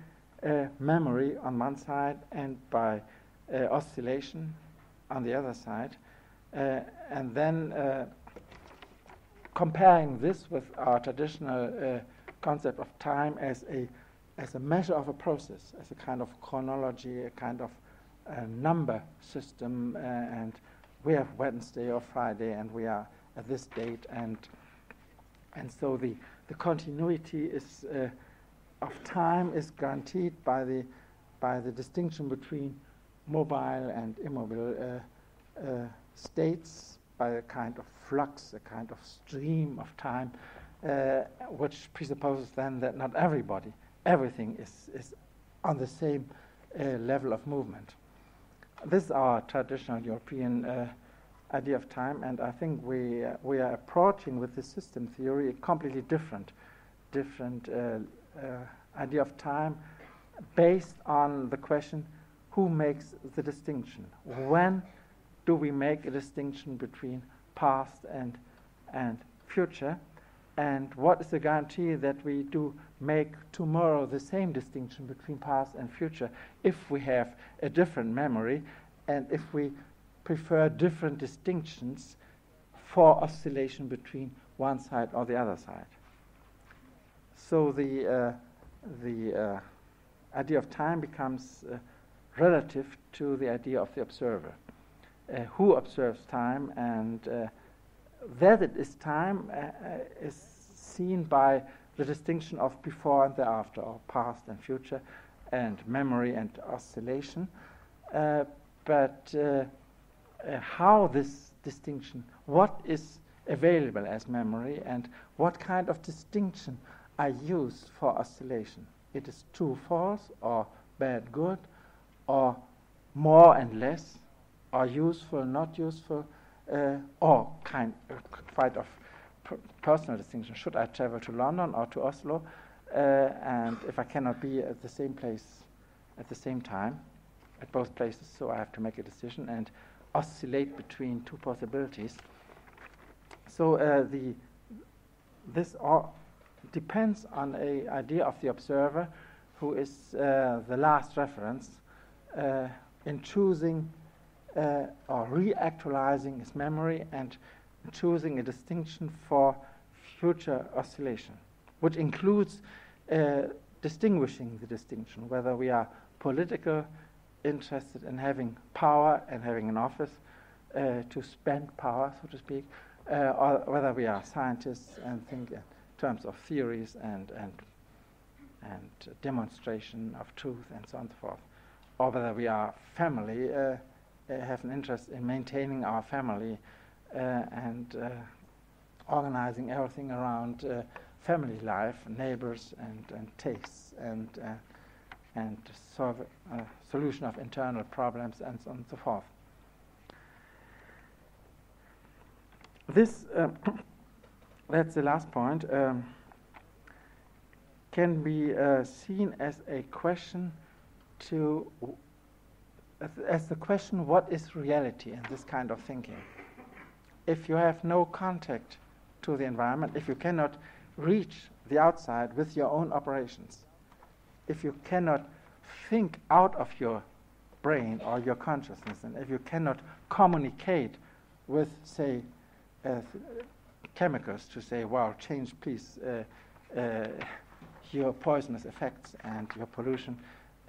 uh, memory on one side and by uh, oscillation on the other side. Uh, and then comparing this with our traditional concept of time as a, as a measure of a process, as a kind of chronology, a kind of number system. and we have Wednesday or Friday, and we are at this date, and and so the the continuity is uh, of time is guaranteed by the, by the distinction between mobile and immobile uh, uh, states, by a kind of flux, a kind of stream of time, uh, which presupposes then that not everybody, everything is, is on the same uh, level of movement. This is our traditional European uh, idea of time, and I think we, uh, we are approaching with the system theory a completely different, different uh, uh, idea of time based on the question who makes the distinction? When do we make a distinction between past and, and future? And what is the guarantee that we do make tomorrow the same distinction between past and future if we have a different memory and if we prefer different distinctions for oscillation between one side or the other side? So the, uh, the uh, idea of time becomes uh, relative to the idea of the observer. Uh, who observes time and uh, that it is time uh, uh, is seen by the distinction of before and thereafter, or past and future, and memory and oscillation. Uh, but how this distinction, what is available as memory, and what kind of distinction are used for oscillation? It is true, false, or bad, good, or more and less, or useful, not useful, uh, or kind uh, quite of personal distinction. Should I travel to London or to Oslo? Uh, and if I cannot be at the same place at the same time, at both places, so I have to make a decision and oscillate between two possibilities. So uh, the this all depends on a idea of the observer, who is uh, the last reference uh, in choosing uh, or reactualizing his memory and choosing a distinction for future oscillation, which includes uh, distinguishing the distinction, whether we are political, interested in having power and having an office uh, to spend power, so to speak, uh, or whether we are scientists and think in terms of theories and, and, and demonstration of truth and so on and so forth, or whether we are family, uh, have an interest in maintaining our family uh, and uh, organizing everything around uh, family life, neighbors, and, and tastes, and and solve solution of internal problems, and so on and so forth. This, uh, that's the last point, um, can be uh, seen as a question to, as, the question, what is reality in this kind of thinking? if you have no contact to the environment, if you cannot reach the outside with your own operations, if you cannot think out of your brain or your consciousness, and if you cannot communicate with, say, uh, chemicals to say, well, change please uh, uh, your poisonous effects and your pollution,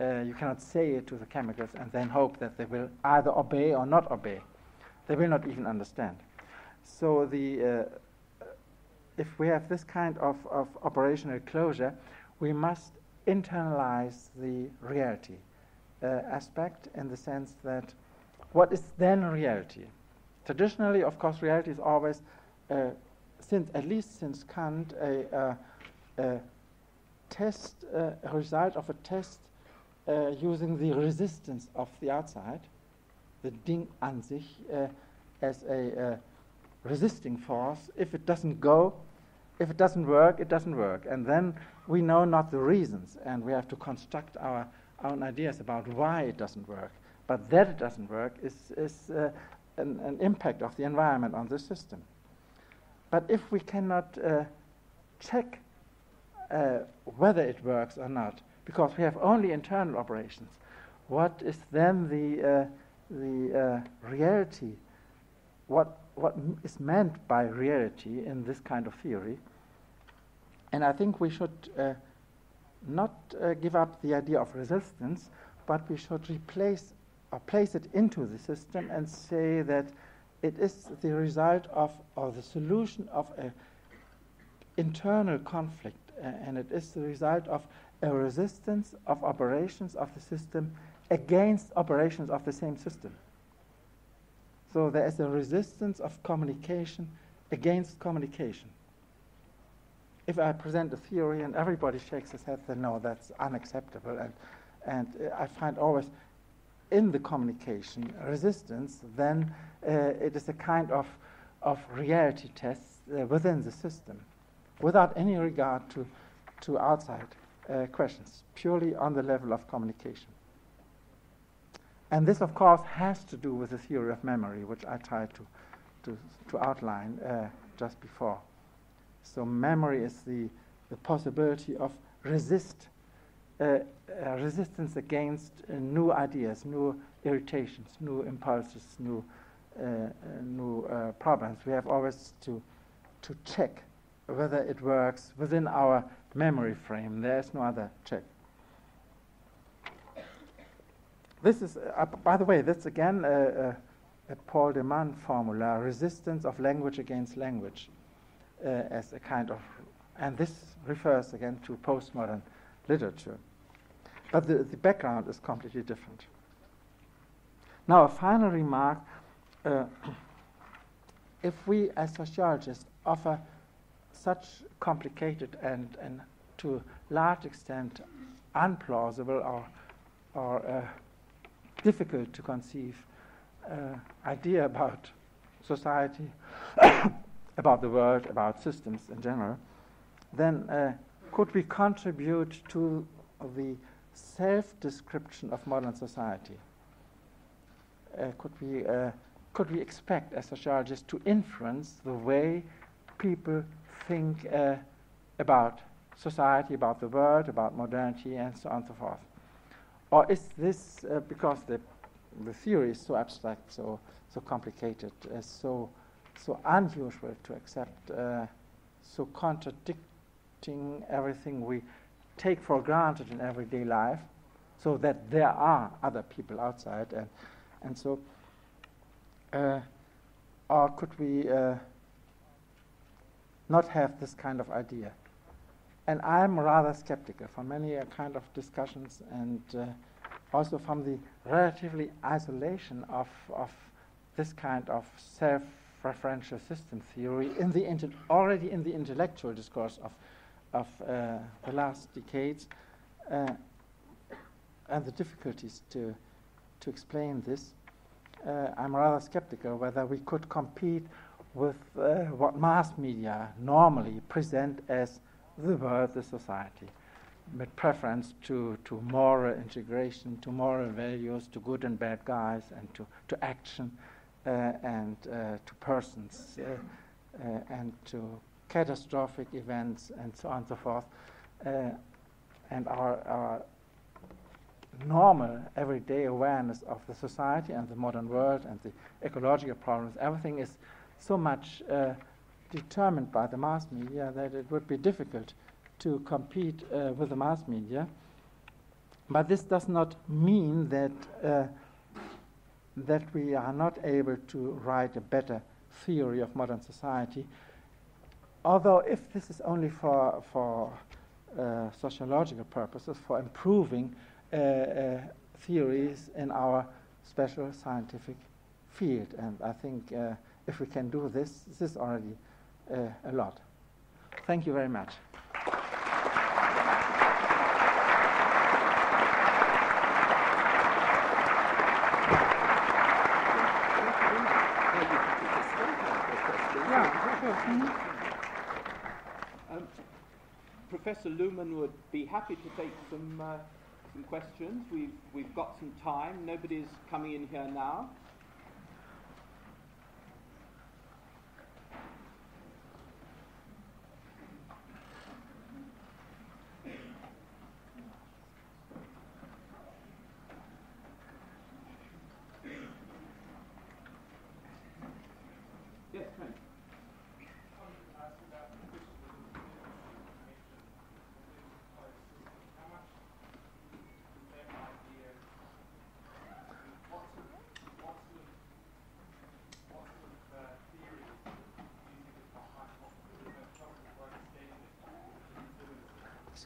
uh, you cannot say it to the chemicals and then hope that they will either obey or not obey. They will not even understand. So the, uh, if we have this kind of, of operational closure, we must internalize the reality uh, aspect in the sense that what is then reality? Traditionally, of course, reality is always, uh, since at least since Kant, a, a test, uh, a result of a test uh, using the resistance of the outside, the Ding an sich, uh, as a resisting force. If it doesn't go, if it doesn't work, it doesn't work. And then we know not the reasons, and we have to construct our own ideas about why it doesn't work. But that it doesn't work is, is uh, an, an, impact of the environment on the system. But if we cannot uh, check uh, whether it works or not, because we have only internal operations, what is then the, uh, the uh, reality? What what is meant by reality in this kind of theory. And I think we should uh, not uh, give up the idea of resistance, but we should replace or place it into the system and say that it is the result of or the solution of an internal conflict, uh, and it is the result of a resistance of operations of the system against operations of the same system. So there is a resistance of communication against communication. If I present a theory and everybody shakes his head, then no, that's unacceptable. And, and uh, I find always in the communication resistance, then uh, it is a kind of, of reality test uh, within the system without any regard to, to outside uh, questions, purely on the level of communication. And this, of course, has to do with the theory of memory, which I tried to, to, to outline uh, just before. So, memory is the, the possibility of resist, uh, uh, resistance against uh, new ideas, new irritations, new impulses, new, uh, new problems. We have always to, to check whether it works within our memory frame. There's no other check. This is, uh, by the way, that's again a, a, a, Paul de Man formula, resistance of language against language, uh, as a kind of, and this refers again to postmodern literature. But the, the background is completely different. Now, a final remark uh, if we as sociologists offer such complicated and, and to large extent unplausible or, or uh, difficult to conceive uh, idea about society, about the world, about systems in general, then uh, could we contribute to the self-description of modern society? Uh, could we uh, could we expect as sociologists to influence the way people think uh, about society, about the world, about modernity, and so on and so forth? Or is this uh, because the, the theory is so abstract, so, so complicated, uh, so, so unusual to accept, uh, so contradicting everything we take for granted in everyday life, so that there are other people outside, and, and so, uh, or could we uh, not have this kind of idea. And I'm rather skeptical from many uh, kind of discussions and uh, also from the relatively isolation of, of this kind of self-referential system theory in the inter- already in the intellectual discourse of, of uh, the last decades uh, and the difficulties to, to explain this. Uh, I'm rather skeptical whether we could compete with uh, what mass media normally present as the world, the society, with preference to, to moral integration, to moral values, to good and bad guys, and to, to action, uh, and uh, to persons, uh, uh, and to catastrophic events, and so on and so forth. Uh, and our, our normal everyday awareness of the society and the modern world and the ecological problems, everything is so much uh, determined by the mass media that it would be difficult to compete uh, with the mass media. But this does not mean that uh, that we are not able to write a better theory of modern society. Although, if this is only for for uh, sociological purposes, for improving uh, uh, theories in our special scientific field, and I think if we can do this, this is already uh, a lot. Thank you very much. Um, Professor Luhmann would be happy to take some uh, some questions. We've we've got some time. Nobody's coming in here now.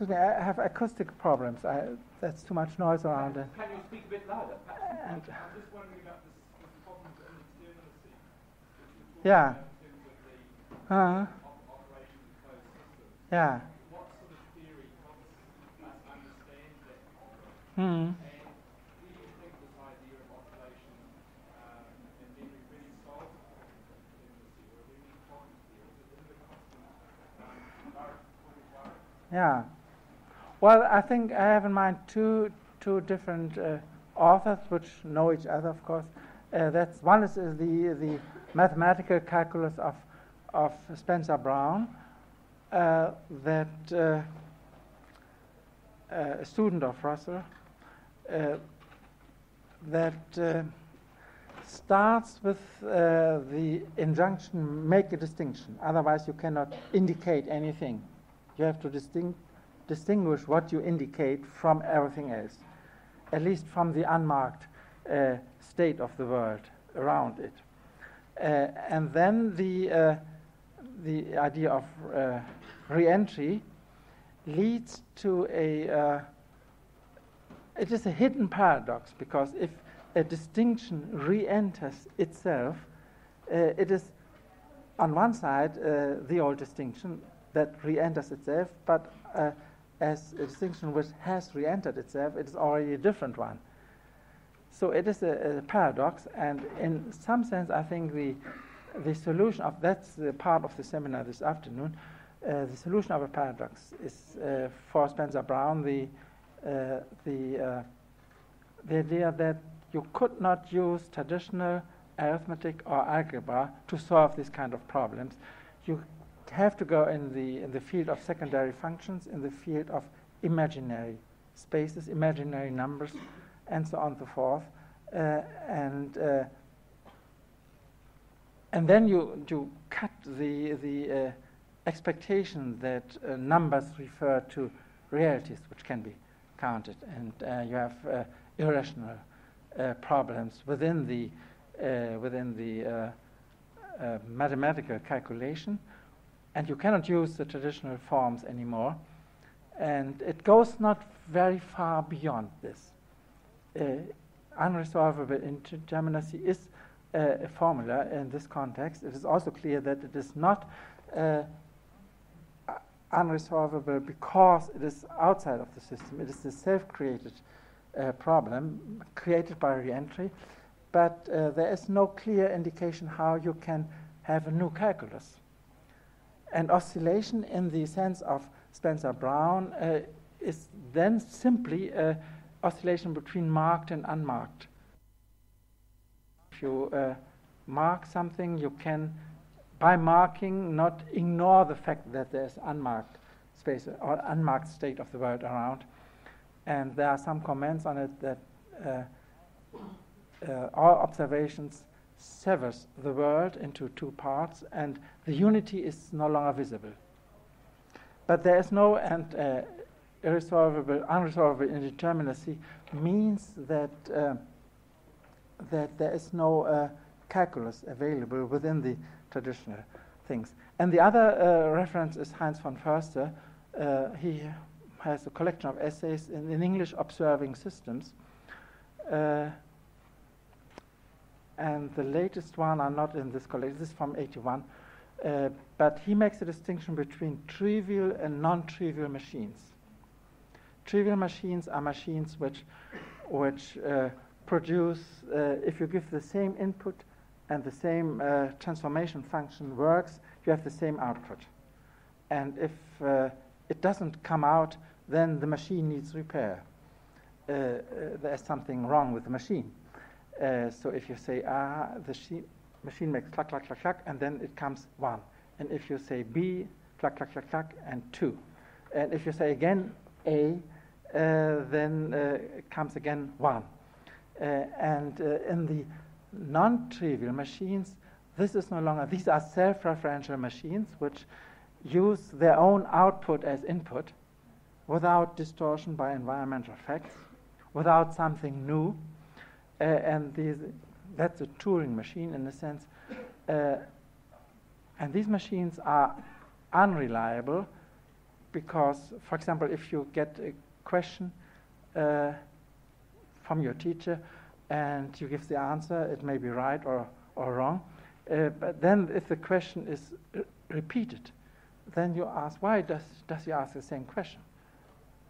Excuse me, I have acoustic problems. I, that's too much noise around. Can, can you speak a bit louder? And, I'm just wondering about this, this problem of externality. Yeah. Uh, op- operation of closed systems. yeah. What sort of theory helps us understand that problem? Hmm. And do you think this idea of oscillation um, and memory really solves the problem of externality, or any problems there? Is it, is it a constant um, direct point of worry? Yeah. Well, I think I have in mind two two different uh, authors which know each other, of course. Uh, that's one is uh, the the mathematical calculus of of Spencer Brown, uh, that uh, uh, a student of Russell, uh, that starts with the injunction make a distinction. Otherwise, you cannot indicate anything. You have to distinct, distinguish what you indicate from everything else, at least from the unmarked uh, state of the world around it. Uh, and then the, uh, the idea of uh, re-entry leads to a, uh, it is a hidden paradox because if a distinction re-enters itself, uh, it is on one side uh, the old distinction that re-enters itself, but as a distinction which has re-entered itself, it is already a different one. So it is a, a paradox, and in some sense, I think the the solution of that's the part of the seminar this afternoon. Uh, the solution of a paradox is uh, for Spencer Brown the uh, the uh, the idea that you could not use traditional arithmetic or algebra to solve this kind of problems. You have to go in the in the field of secondary functions, in the field of imaginary spaces, imaginary numbers, and so on and so forth. Uh, and uh, and then you you cut the the uh, expectation that uh, numbers refer to realities which can be counted, and uh, you have uh, irrational problems within the within the mathematical calculation, and you cannot use the traditional forms anymore. And it goes not very far beyond this. Uh, unresolvable indeterminacy is uh, a formula in this context. It is also clear that it is not uh, unresolvable because it is outside of the system. It is a self-created uh, problem created by reentry, but uh, there is no clear indication how you can have a new calculus. And oscillation in the sense of Spencer Brown uh, is then simply a oscillation between marked and unmarked. If you uh, mark something, you can, by marking, not ignore the fact that there's unmarked space or unmarked state of the world around. And there are some comments on it that uh, uh, our observations severs the world into two parts, and the unity is no longer visible. But there is no and uh, irresolvable, unresolvable indeterminacy means that uh, that there is no uh, calculus available within the traditional things. And the other uh, reference is Heinz von Förster. Uh, he has a collection of essays in, in English observing systems. And the latest one are not in this collection. This is from 81. Uh, but he makes a distinction between trivial and non-trivial machines. Trivial machines are machines which, which uh, produce, uh, if you give the same input and the same uh, transformation function works, you have the same output. And if uh, it doesn't come out, then the machine needs repair. Uh, there's something wrong with the machine. So if you say, ah, the machine makes clack, clack, clack, cluck, and then it comes one. And if you say B, clack, clack, clack, cluck, and two. And if you say again A, uh, then uh, it comes again one. Uh, and uh, in the non-trivial machines, this is no longer, these are self-referential machines which use their own output as input without distortion by environmental facts, without something new. Uh, and these, that's a Turing machine in a sense. Uh, and these machines are unreliable because, for example, if you get a question uh, from your teacher and you give the answer, it may be right or, or wrong. Uh, but then, if the question is repeated, then you ask, why does, does he ask the same question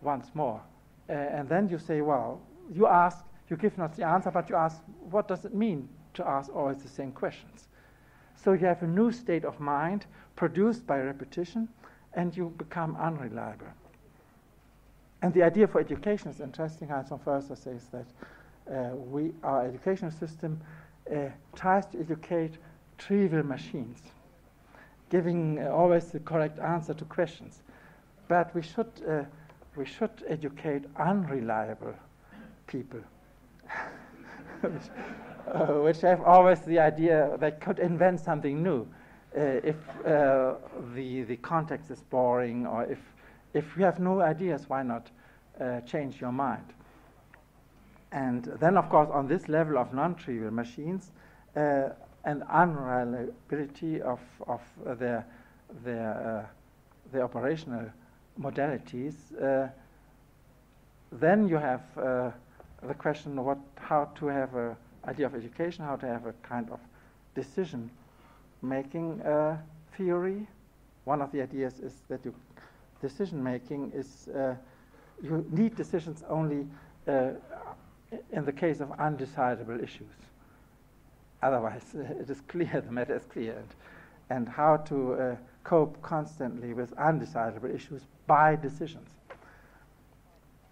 once more? Uh, and then you say, well, you ask, you give not the answer, but you ask, what does it mean to ask always the same questions? So you have a new state of mind produced by repetition, and you become unreliable. And the idea for education is interesting. Hans von Förster says that uh, we, our educational system uh, tries to educate trivial machines, giving uh, always the correct answer to questions. But we should, uh, we should educate unreliable people, uh, which, have always the idea that could invent something new. Uh, if uh, the, the context is boring or if, if you have no ideas, why not uh, change your mind? And then, of course, on this level of non-trivial machines, uh, and unreliability of, of their, their, uh, their operational modalities, then you have the question of what, how to have an idea of education, how to have a kind of decision making uh, theory. One of the ideas is that you, decision making is uh, you need decisions only in the case of undecidable issues. Otherwise, uh, it is clear, the matter is clear, and, and how to uh, cope constantly with undecidable issues by decisions.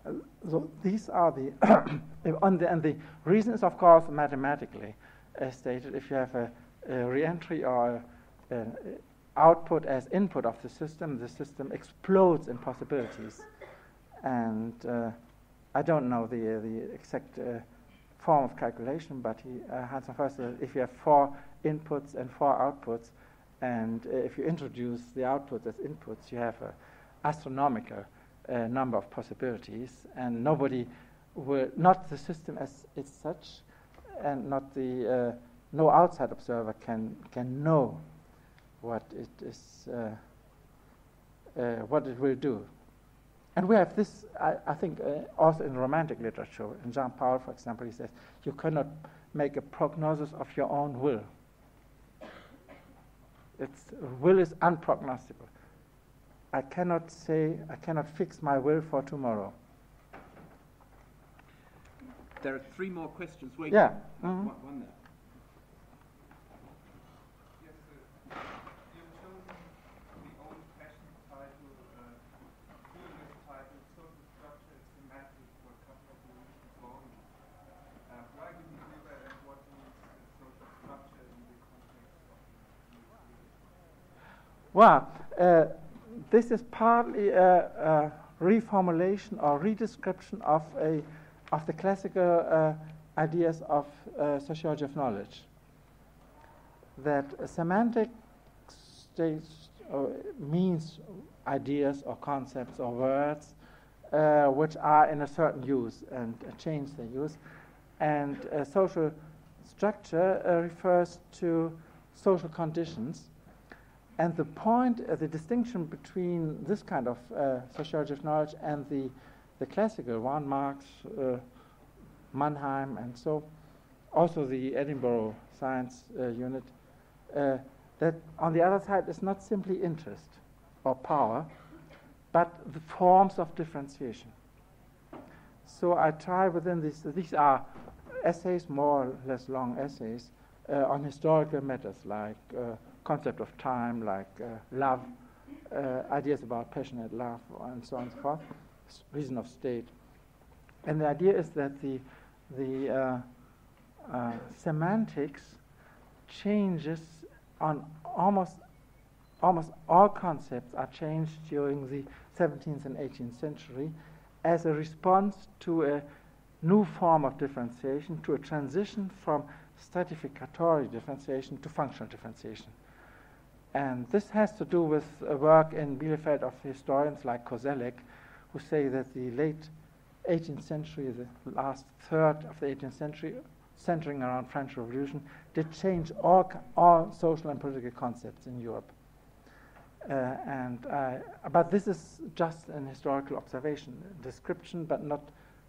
Uh, so these are the, the, and the reason is, of course, mathematically uh, stated. If you have a, a reentry or an output as input of the system, the system explodes in possibilities. And uh, I don't know the, the exact uh, form of calculation, but he, uh, Hans von Förster, if you have four inputs and four outputs, and uh, if you introduce the outputs as inputs, you have an astronomical uh, number of possibilities, and nobody will, not the system as it's such, and not the, uh, no outside observer can, can know what it is, uh, uh, what it will do. And we have this, I, I think, uh, also in romantic literature. In Jean Paul, for example, he says, you cannot make a prognosis of your own will. Its will is unprognosticable. I cannot say, I cannot fix my will for tomorrow. There are three more questions waiting. Yeah. Mm-hmm. One, one there. Well, uh, this is partly a, a, reformulation or redescription of, a, of the classical uh, ideas of uh, sociology of knowledge. That semantic states means ideas or concepts or words uh, which are in a certain use and change their use. And social structure uh, refers to social conditions and the point, uh, the distinction between this kind of uh, sociology of knowledge and the, the classical one, Marx, uh, Mannheim, and so also the Edinburgh Science uh, Unit, uh, that on the other side is not simply interest or power, but the forms of differentiation. So I try within this, these are essays, more or less long essays, uh, on historical matters like concept of time, like uh, love, uh, ideas about passionate love, and so on and so forth, reason of state. And the idea is that the, the uh, uh, semantics changes on almost almost all concepts are changed during the 17th and 18th century as a response to a new form of differentiation, to a transition from stratificatory differentiation to functional differentiation. And this has to do with a work in Bielefeld of historians like Koselleck, who say that the late 18th century, the last third of the 18th century, centering around French Revolution, did change all, all social and political concepts in Europe. Uh, and I, but this is just an historical observation, description, but not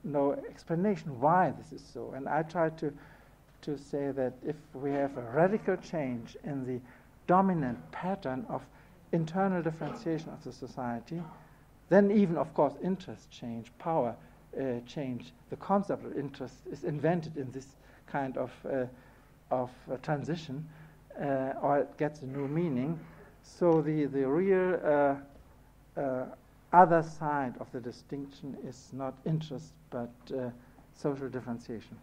no explanation why this is so. And I try to to say that if we have a radical change in the dominant pattern of internal differentiation of the society, then even, of course, interest change, power uh, change, the concept of interest is invented in this kind of, uh, of uh, transition, uh, or it gets a new meaning. So the, the real uh, other side of the distinction is not interest, but social differentiation.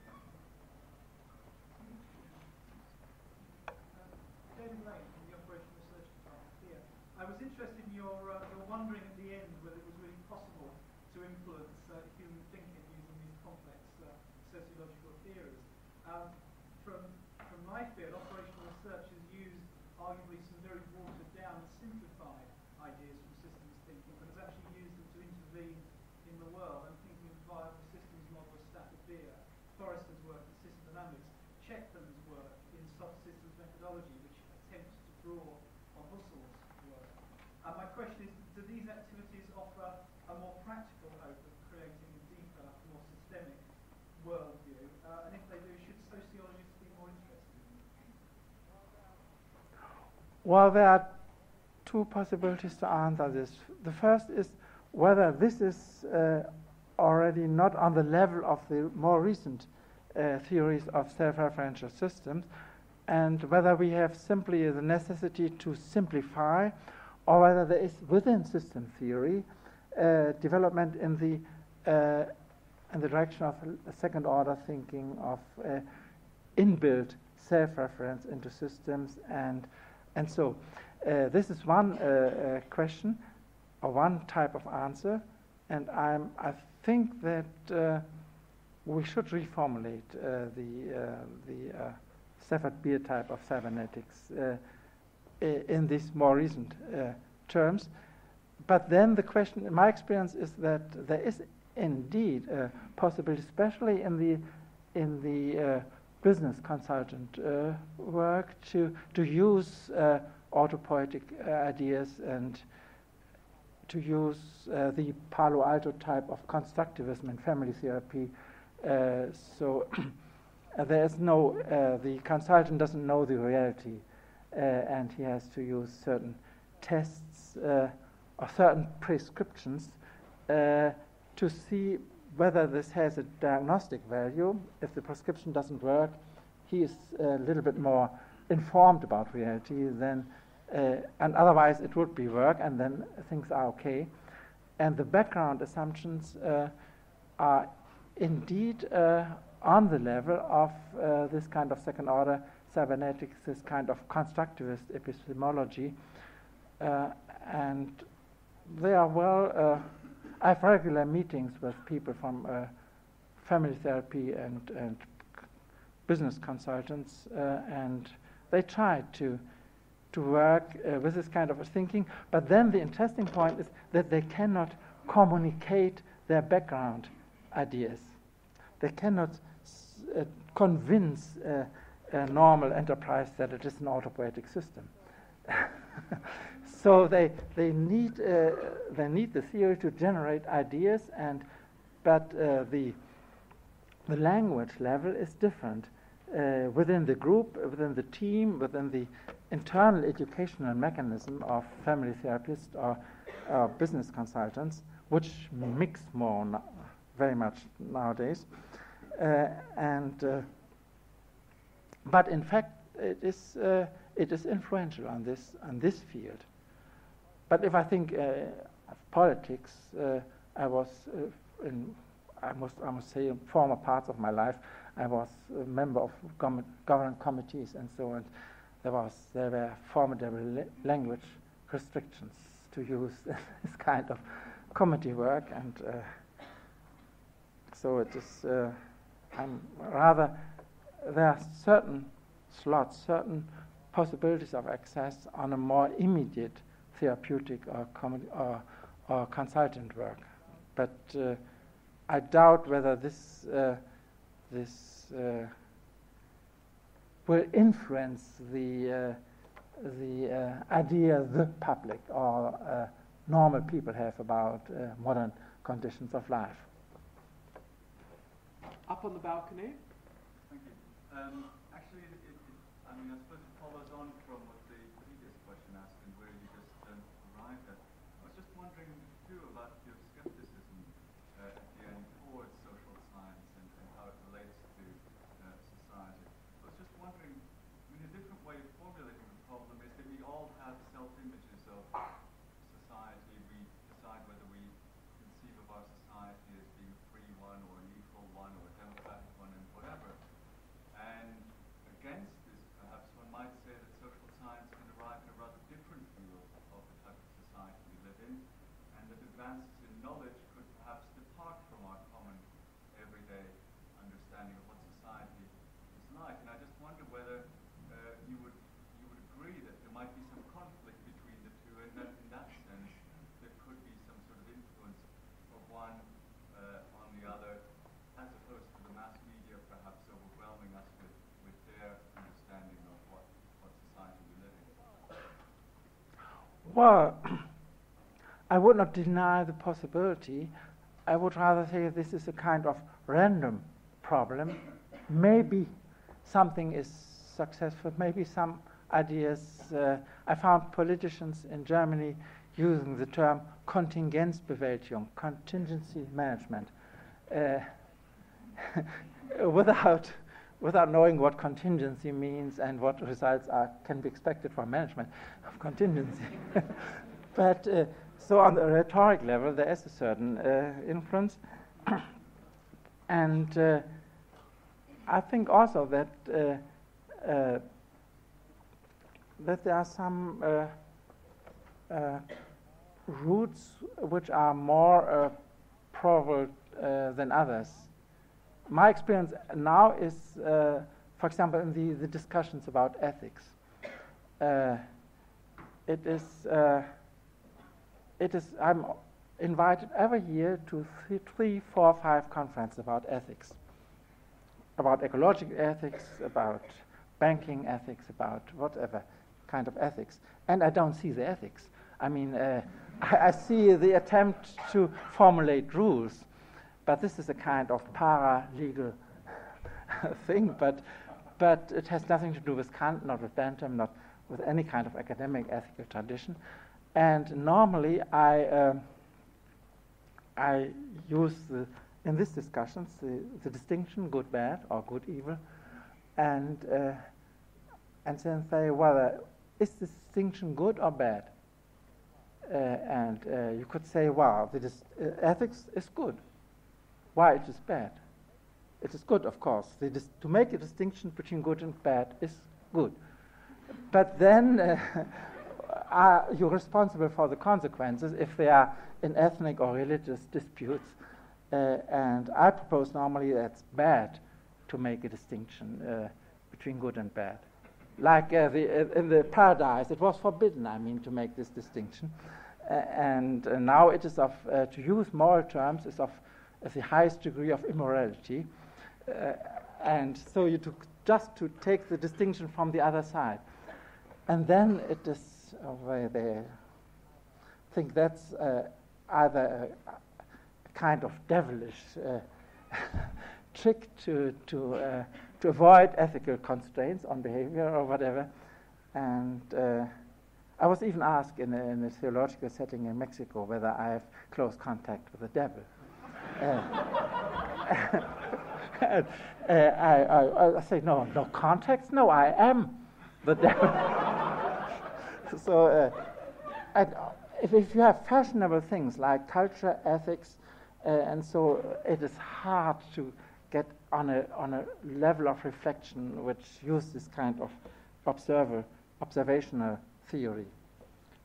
I was interested in your, uh, your wondering at the end whether it was really possible to influence uh, human thinking using these complex uh, sociological theories. Um, from, from my field, operational research has used arguably some very watered down and simplified ideas from systems thinking, but has actually used them to intervene in the world. I'm thinking of viable systems model of Stafford Beer, Forrester's work in system dynamics, Checkland's work in soft systems methodology, which attempts to draw on Husserl's work. and my question is, do these activities offer a more practical hope of creating a deeper, more systemic worldview? Uh, and if they do, should sociologists be more interested in them? Well, there are two possibilities to answer this. The first is whether this is uh, already not on the level of the more recent uh, theories of self-referential systems, and whether we have simply the necessity to simplify or whether there is within system theory uh, development in the uh, in the direction of second order thinking of uh, inbuilt self-reference into systems and and so. Uh, this is one uh, question or one type of answer and I'm I think that we should reformulate the the Stafford Beer type of cybernetics in these more recent uh, terms. But then the question, in my experience, is that there is indeed a possibility, especially in the in the uh, business consultant uh, work, to to use uh, autopoietic uh, ideas and to use uh, the Palo Alto type of constructivism in family therapy. so there is no the consultant doesn't know the reality uh, and he has to use certain tests uh, or certain prescriptions uh, to see whether this has a diagnostic value. If the prescription doesn't work, he is a little bit more informed about reality than, uh, and otherwise it would be work, and then things are okay. And the background assumptions uh, are indeed uh, on the level of this kind of second order cybernetics, this kind of constructivist epistemology, uh, and they are well. Uh, I have regular meetings with people from uh, family therapy and, and business consultants, uh, and they try to to work uh, with this kind of thinking. But then the interesting point is that they cannot communicate their background ideas. They cannot uh, convince a normal enterprise that it is an autopoietic system. so they, they, need, uh, they need the theory to generate ideas, and, but uh, the, the language level is different. Uh, within the group, within the team, within the internal educational mechanism of family therapists or business consultants, which mix more no- very much nowadays. Uh, and uh, but in fact, it is, uh, it is influential on this, on this field. But if I think uh, of politics, uh, I was uh, in, I must, I must say, in former parts of my life, I was a member of government committees and so on. There was there were formidable la- language restrictions to use this kind of comedy work, and uh, so it is. Uh, I'm rather there are certain slots, certain possibilities of access on a more immediate therapeutic or, or, or consultant work. But uh, I doubt whether this, uh, this uh, will influence the, the uh, idea the public or uh, normal people have about uh, modern conditions of life. Up on the balcony. Thank you. Um, actually, it, it, it, I mean, I suppose it follows on from what the previous question asked and where you just um, arrived at. I was just wondering too about your skepticism uh, at the end towards social science and, and how it relates to uh, society. I was just wondering, I mean, a different way of formulating the problem is that we all have self-images of society. We decide whether we conceive of our society as being a free one or an equal one or a democratic one and whatever. And against this, perhaps one might say that social science can arrive at a rather different view of, of the type of society we live in, and that advances in knowledge could perhaps depart from our common everyday understanding of what society is like. And I just wonder whether uh, you would you would agree that there might be some conflict between the two, and that in that sense there could be some sort of influence of one uh, on the other, as opposed to the mass media perhaps overwhelming us with, with their understanding of what, what society we live in. Well, I would not deny the possibility. I would rather say this is a kind of random problem. Maybe something is successful, maybe some ideas. Uh, I found politicians in Germany using the term Kontingenzbewältigung, contingency management, uh, without, without knowing what contingency means and what results are, can be expected from management of contingency. but uh, so on the rhetoric level, there is a certain uh, influence. and uh, I think also that uh, uh, that there are some uh, routes which are more probable uh, than others. My experience now is, uh, for example, in the, the discussions about ethics. Uh, it is, uh, it is, I'm invited every year to three, three, four, five conferences about ethics, about ecological ethics, about banking ethics, about whatever kind of ethics. And I don't see the ethics. I mean, uh, I, I, see the attempt to formulate rules, but this is a kind of para-legal thing, but, but it has nothing to do with Kant, not with Bentham, not with any kind of academic ethical tradition. And normally I, um, I use the, in these discussions the, the distinction good bad or good evil, and, uh, and then say whether is this distinction good or bad? Uh, and uh, you could say, well, the uh, ethics is good. Why it is bad? It is good, of course. Dis- to make a distinction between good and bad is good. But then uh, are you responsible for the consequences if they are in ethnic or religious disputes? Uh, and I propose normally that's bad to make a distinction uh, between good and bad like uh, the, uh, in the paradise, it was forbidden, I mean, to make this distinction. Uh, and now it is of, to use moral terms, is of the highest degree of immorality. Uh, and so you took just to take the distinction from the other side. And then it is, uh, they think that's either a, kind of devilish trick to, to to avoid ethical constraints on behavior or whatever. And uh, I was even asked in a, in a, theological setting in Mexico whether I have close contact with the devil. Uh, uh, I, I, I, say, no, no context. No, I am the devil. so, uh, if, if, you have fashionable things like culture, ethics, uh, and so it is hard to get on a, on a level of reflection which use this kind of observer, observational theory.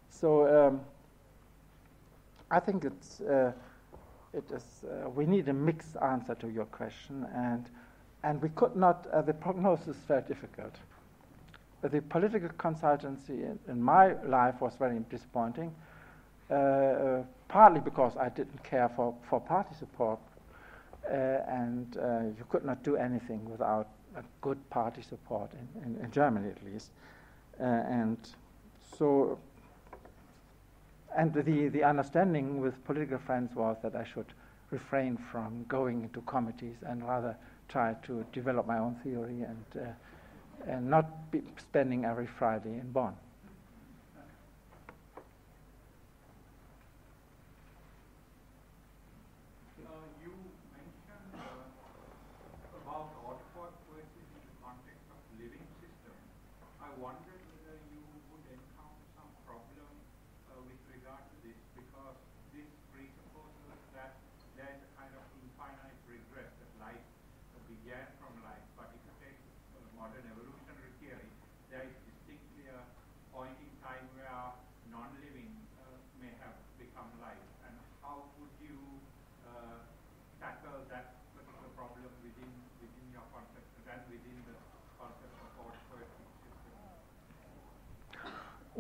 So um, I think it's, uh, it is, uh, we need a mixed answer to your question, and, and we could not, uh, the prognosis is very difficult. the political consultancy in, in, my life was very disappointing, uh, uh, partly because I didn't care for, for party support uh, and uh, you could not do anything without a good party support in, in, in Germany at least. And so, and the, the understanding with political friends was that I should refrain from going into committees and rather try to develop my own theory and, uh, and not be spending every Friday in Bonn.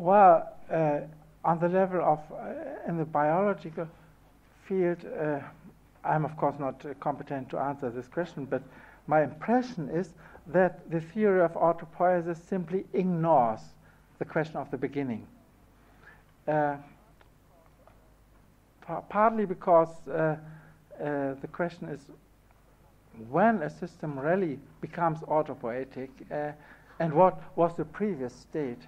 Well, uh, on the level of, uh, in the biological field, uh, I'm of course not uh, competent to answer this question, but my impression is that the theory of autopoiesis simply ignores the question of the beginning. Uh, partly because uh, the question is when a system really becomes autopoietic and what was the previous state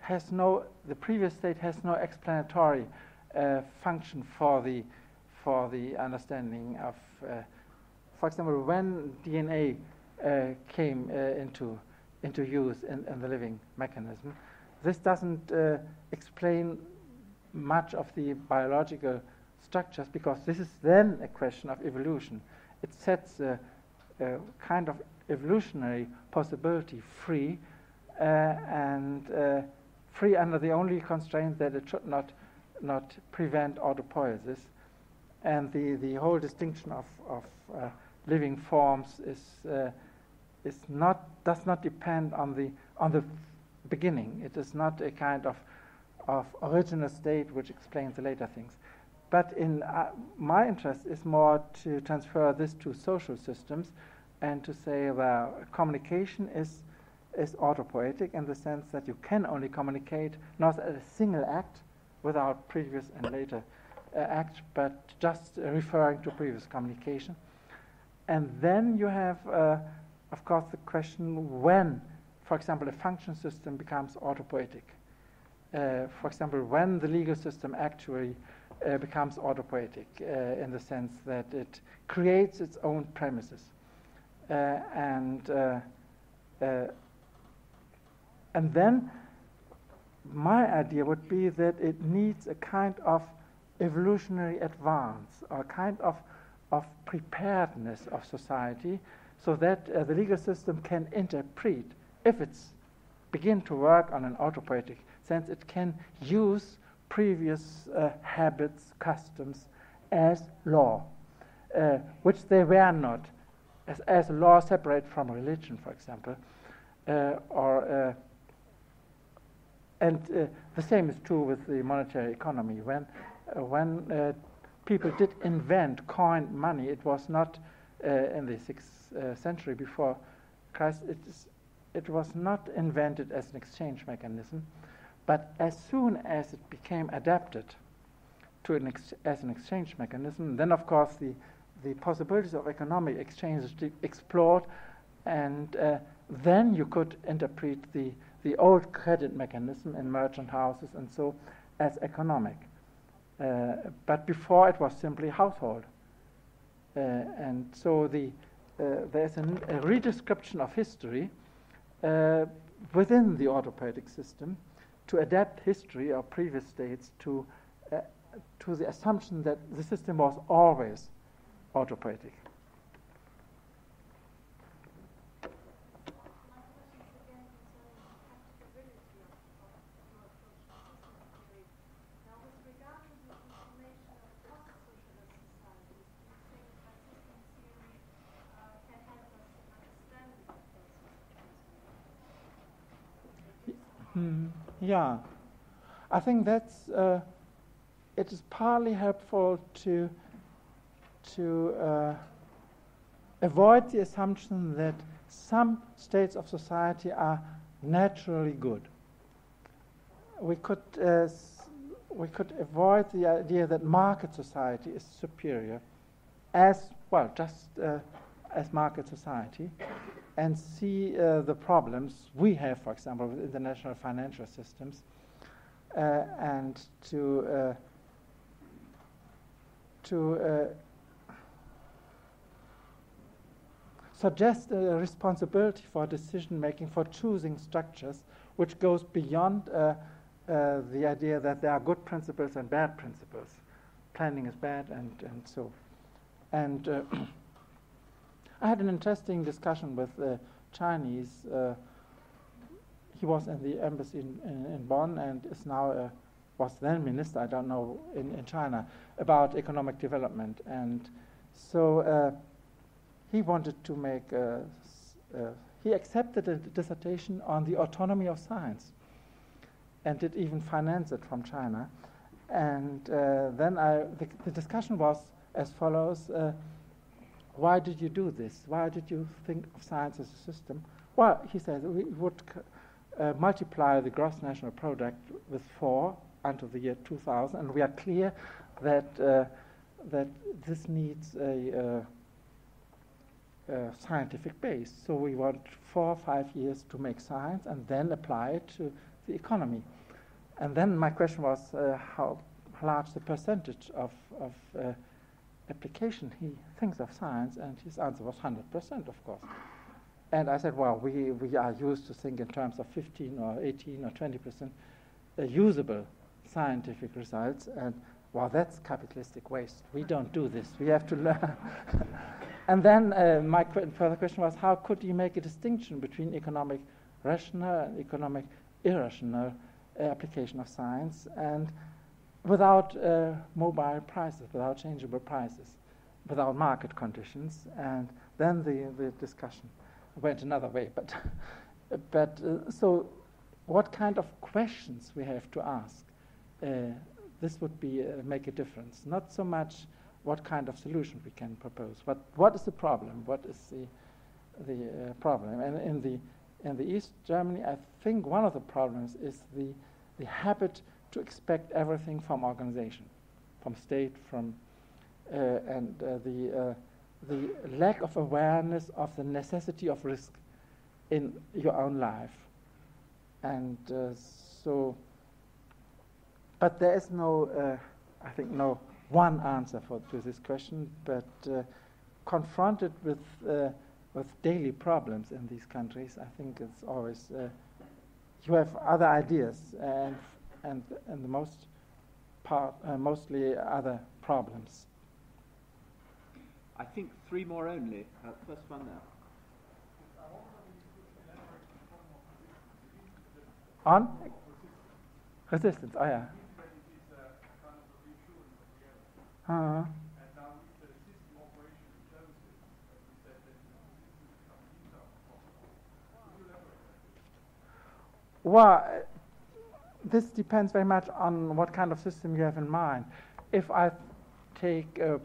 has no, the previous state has no explanatory uh, function for the, for the understanding of, uh, for example, when DNA uh, came uh, into, into use in, in, the living mechanism, this doesn't uh, explain much of the biological structures because this is then a question of evolution. It sets a, a kind of evolutionary possibility free uh, and free under the only constraint that it should not, not prevent autopoiesis. And the, the whole distinction of, of uh, living forms is, uh, is not, does not depend on the, on the beginning. It is not a kind of, of original state which explains the later things. But in uh, my interest is more to transfer this to social systems and to say well, communication is is autopoietic in the sense that you can only communicate not a single act without previous and later uh, act, but just uh, referring to previous communication. And then you have, uh, of course, the question when, for example, a function system becomes autopoietic. Uh, for example, when the legal system actually uh, becomes autopoietic uh, in the sense that it creates its own premises. and and then my idea would be that it needs a kind of evolutionary advance or a kind of, of preparedness of society so that uh, the legal system can interpret, if it's begin to work on an autopoietic sense, it can use previous uh, habits, customs as law, uh, which they were not, as, as law separate from religion, for example, uh, or uh, and uh, the same is true with the monetary economy. When, uh, when uh, people did invent coined money, it was not uh, in the sixth uh, century before Christ, it, is, it was not invented as an exchange mechanism, but as soon as it became adapted to an as an exchange mechanism, then of course the, the possibilities of economic exchange explored, and uh, then you could interpret the the old credit mechanism in merchant houses and so as economic. Uh, but before it was simply household. Uh, and so the, uh, there's an, a redescription of history uh, within the autopoietic system to adapt history or previous states to, uh, to the assumption that the system was always autopoietic. Yeah, I think that's uh, it is partly helpful to to uh, avoid the assumption that some states of society are naturally good. we could uh, we could avoid the idea that market society is superior as well, just uh, as market society, and see uh, the problems we have, for example, with international financial systems, uh, and to uh, to uh, suggest a responsibility for decision making, for choosing structures, which goes beyond uh, the idea that there are good principles and bad principles. Planning is bad, and, and so. And I had an interesting discussion with uh, Chinese. Uh, he was in the embassy in, in, in Bonn and is now uh, was then minister, I don't know, in, in China about economic development. And so uh, he wanted to make, he accepted a dissertation on the autonomy of science and did even finance it from China. And uh, then I, the, the, discussion was as follows uh, Why did you do this? Why did you think of science as a system? Well, he says we would uh, multiply the gross national product with four until the year 2000, and we are clear that, uh, that this needs a, uh, a scientific base. So we want four or five years to make science and then apply it to the economy. And then my question was uh, how large the percentage of, of uh, application he thinks of science, and his answer was 100%, of course. And I said, well, we, we are used to think in terms of 15 or 18 or 20% uh, usable scientific results, and well, that's capitalistic waste. We don't do this. We have to learn. and then uh, my qu- further question was, how could you make a distinction between economic rational and economic irrational uh, application of science and without uh, mobile prices, without changeable prices, without market conditions. And then the, the discussion went another way. But, but uh, so, what kind of questions we have to ask? Uh, this would be uh, make a difference. Not so much what kind of solution we can propose, but what is the problem? What is the the uh, problem? And in the in the East Germany, I think one of the problems is the, the habit to expect everything from organization, from state, from uh, and uh, the uh, the lack of awareness of the necessity of risk in your own life, and uh, so. But there is no, uh, I think, no one answer for to this question. But confronted with with daily problems in these countries, I think it's always you have other ideas and and and the most part uh, mostly other problems. I think three more only. Uh, first one now. On resistance. Oh yeah. Uh-huh. Well, this depends very much on what kind of system you have in mind. If I take uh,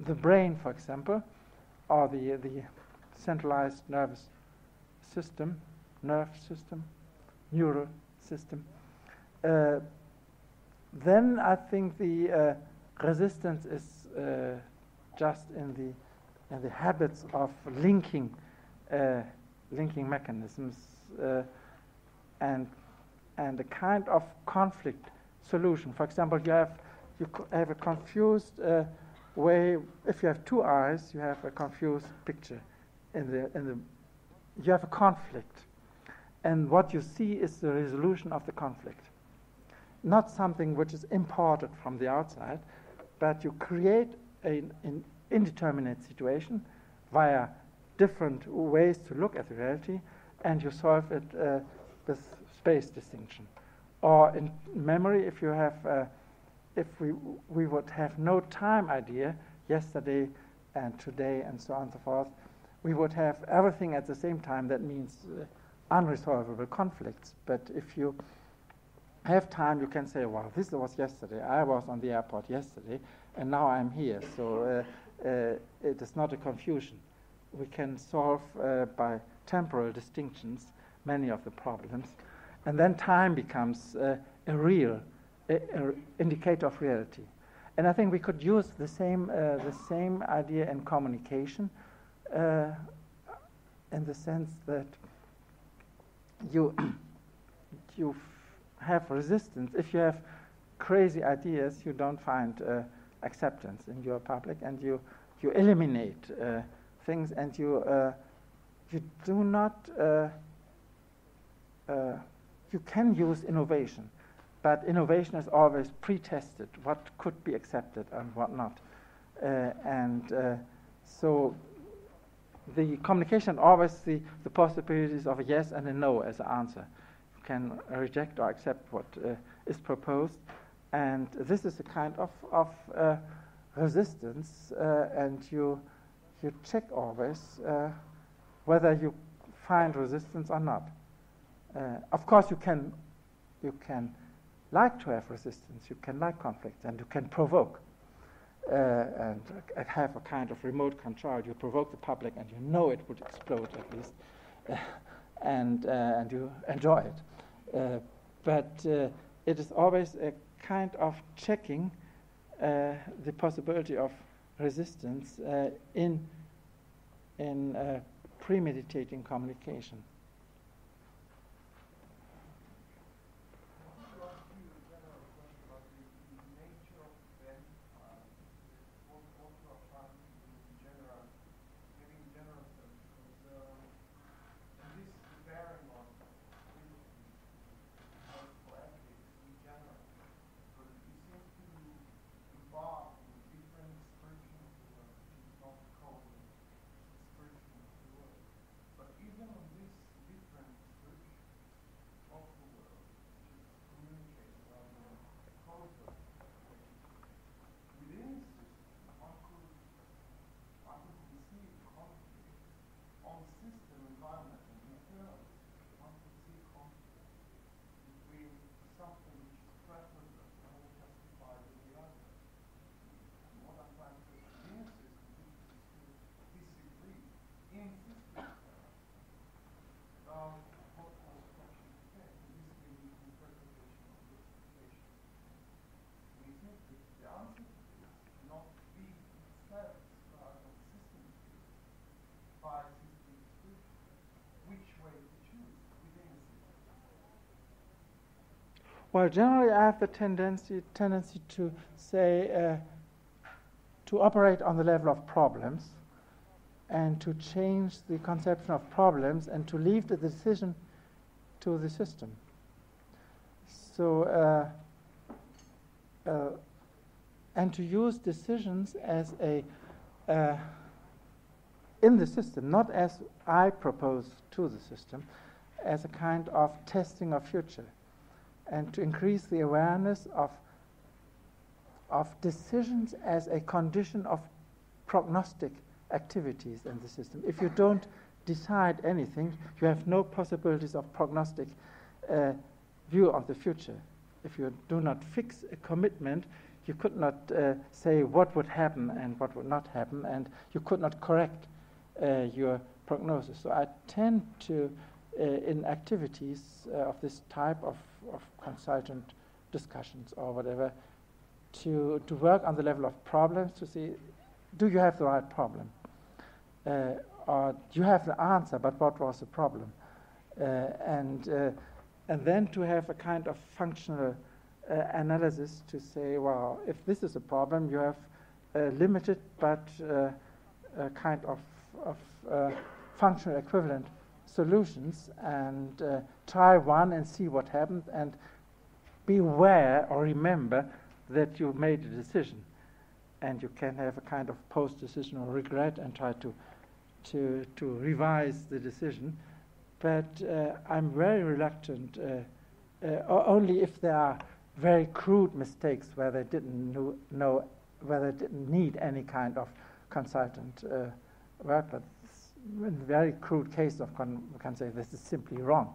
the brain, for example, or the, the centralized nervous system, nerve system, neural system, uh, then I think the uh, resistance is uh, just in the in the habits of linking uh, linking mechanisms uh, and and a kind of conflict solution. For example, you have you have a confused uh, way. If you have two eyes, you have a confused picture. In the in the you have a conflict, and what you see is the resolution of the conflict. Not something which is imported from the outside, but you create an, an indeterminate situation via different ways to look at the reality, and you solve it uh, with space distinction. Or in memory, if you have, uh, if we, we would have no time idea, yesterday and today and so on and so forth, we would have everything at the same time. That means uh, unresolvable conflicts. But if you have time, you can say, well, this was yesterday. I was on the airport yesterday, and now I'm here. So uh, uh, it is not a confusion. We can solve uh, by temporal distinctions many of the problems. And then time becomes uh, a real a, a indicator of reality. And I think we could use the same, uh, the same idea in communication uh, in the sense that you, you have resistance. If you have crazy ideas, you don't find uh, acceptance in your public, and you, you eliminate uh, things, and you, uh, you do not, uh, you can use innovation but innovation is always pre-tested, what could be accepted and what not. Uh, and uh, so the communication always the, the possibilities of a yes and a no as an answer. You can reject or accept what uh, is proposed. And this is a kind of, of uh, resistance, uh, and you, you check always uh, whether you find resistance or not. Of course, you can, you can like to have resistance, you can like conflict, and you can provoke. Uh, and uh, have a kind of remote control. You provoke the public, and you know it would explode at least, uh, and uh, and you enjoy it. Uh, but uh, it is always a kind of checking the possibility of resistance in in premeditating communication. Well, generally, I have the tendency tendency to say uh, to operate on the level of problems, and to change the conception of problems, and to leave the decision to the system. So, uh, uh, and to use decisions as a uh, in the system, not as I propose to the system, as a kind of testing of future and to increase the awareness of, of decisions as a condition of prognostic activities in the system. If you don't decide anything, you have no possibilities of prognostic uh, view of the future. If you do not fix a commitment, you could not uh, say what would happen and what would not happen, and you could not correct uh, your prognosis. So I tend to, uh, in activities uh, of this type of of consultant discussions or whatever to, to work on the level of problems to see do you have the right problem? Uh, or you have the answer, but what was the problem? Uh, and, uh, and then to have a kind of functional uh, analysis to say, well, if this is a problem, you have limited but uh, kind of, of uh, functional equivalent solutions and try one and see what happens and beware or remember that you made a decision. And you can have a kind of post-decisional regret and try to to to revise the decision. But uh, I'm very reluctant uh, uh only if there are very crude mistakes where they didn't know, know where they didn't need any kind of consultant uh, work. But in very crude case of con- we can say this is simply wrong.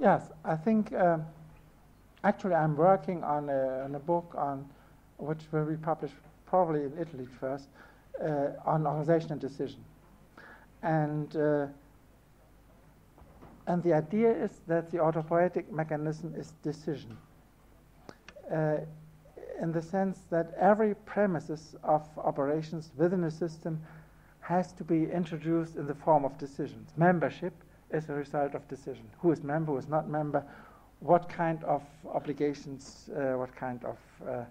yes, I think um, actually I'm working on a, on a book on which will be published probably in Italy first uh, on organization and decision, and uh, and the idea is that the autopoietic mechanism is decision. Uh, in the sense that every premises of operations within a system has to be introduced in the form of decisions. Membership is a result of decision. Who is member, who is not member, what kind of obligations, uh, what kind of, uh,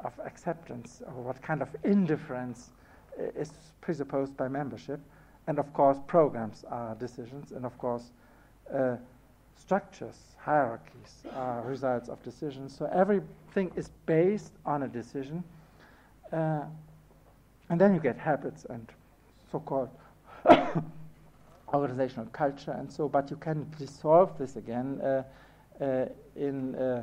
of acceptance, or what kind of indifference uh, is presupposed by membership. And of course, programs are decisions, and of course, uh, structures, hierarchies are results of decisions. So everything is based on a decision. Uh, and then you get habits and so called organizational culture and so, but you can dissolve this again uh, uh, in, uh,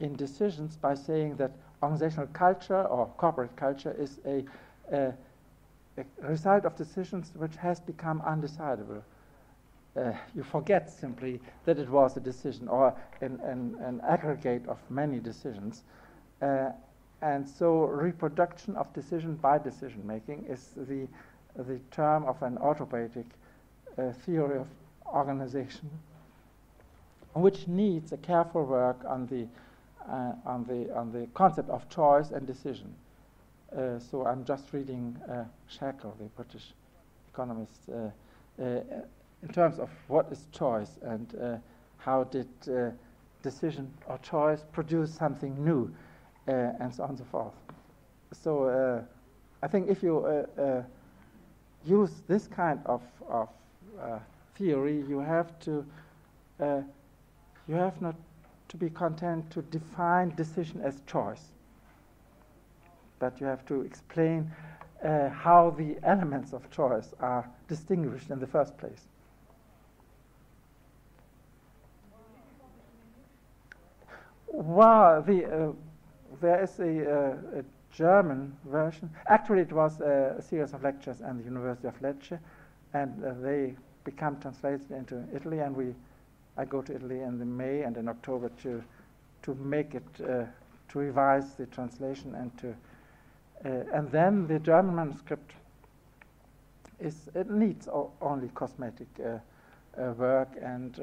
in decisions by saying that organizational culture or corporate culture is a, a, a result of decisions which has become undecidable. Uh, you forget simply that it was a decision or an, an, an aggregate of many decisions. Uh, and so reproduction of decision by decision making is the the term of an autopoietic uh, theory of organization, which needs a careful work on the, uh, on the, on the concept of choice and decision. Uh, so I'm just reading uh, Shackle, the British economist, uh, uh, in terms of what is choice and how did decision or choice produce something new, and so on and so forth. So I think if you use this kind of, of uh, theory, you have to uh, you have not to be content to define decision as choice, but you have to explain uh, how the elements of choice are distinguished in the first place. Well, the, uh, there is a, uh, a German version. Actually, it was a, series of lectures at the University of Lecce, and uh, they become translated into Italy. And we, I go to Italy in the May and in October to to make it uh, to revise the translation and to uh, and then the German manuscript is it needs only cosmetic uh, uh, work and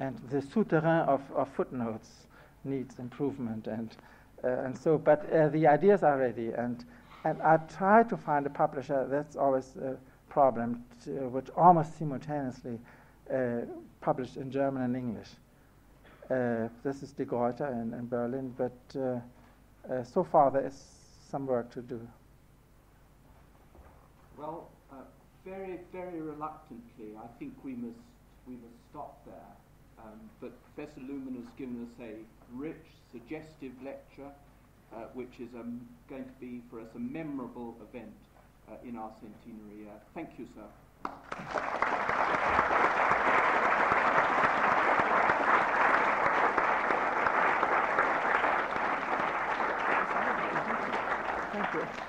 and the souterrain of, of footnotes needs improvement and and so, but uh, the ideas are ready, and and I try to find a publisher. That's always a problem, to, which almost simultaneously uh, published in German and English. this is De Gruyter in, in Berlin, but so far there is some work to do. Well, uh, very, very reluctantly, I think we must we must stop there. Um, but Professor Luhmann has given us a rich, suggestive lecture, uh, which is um, going to be for us a memorable event uh, in our centenary year. Thank you, sir. Thank you.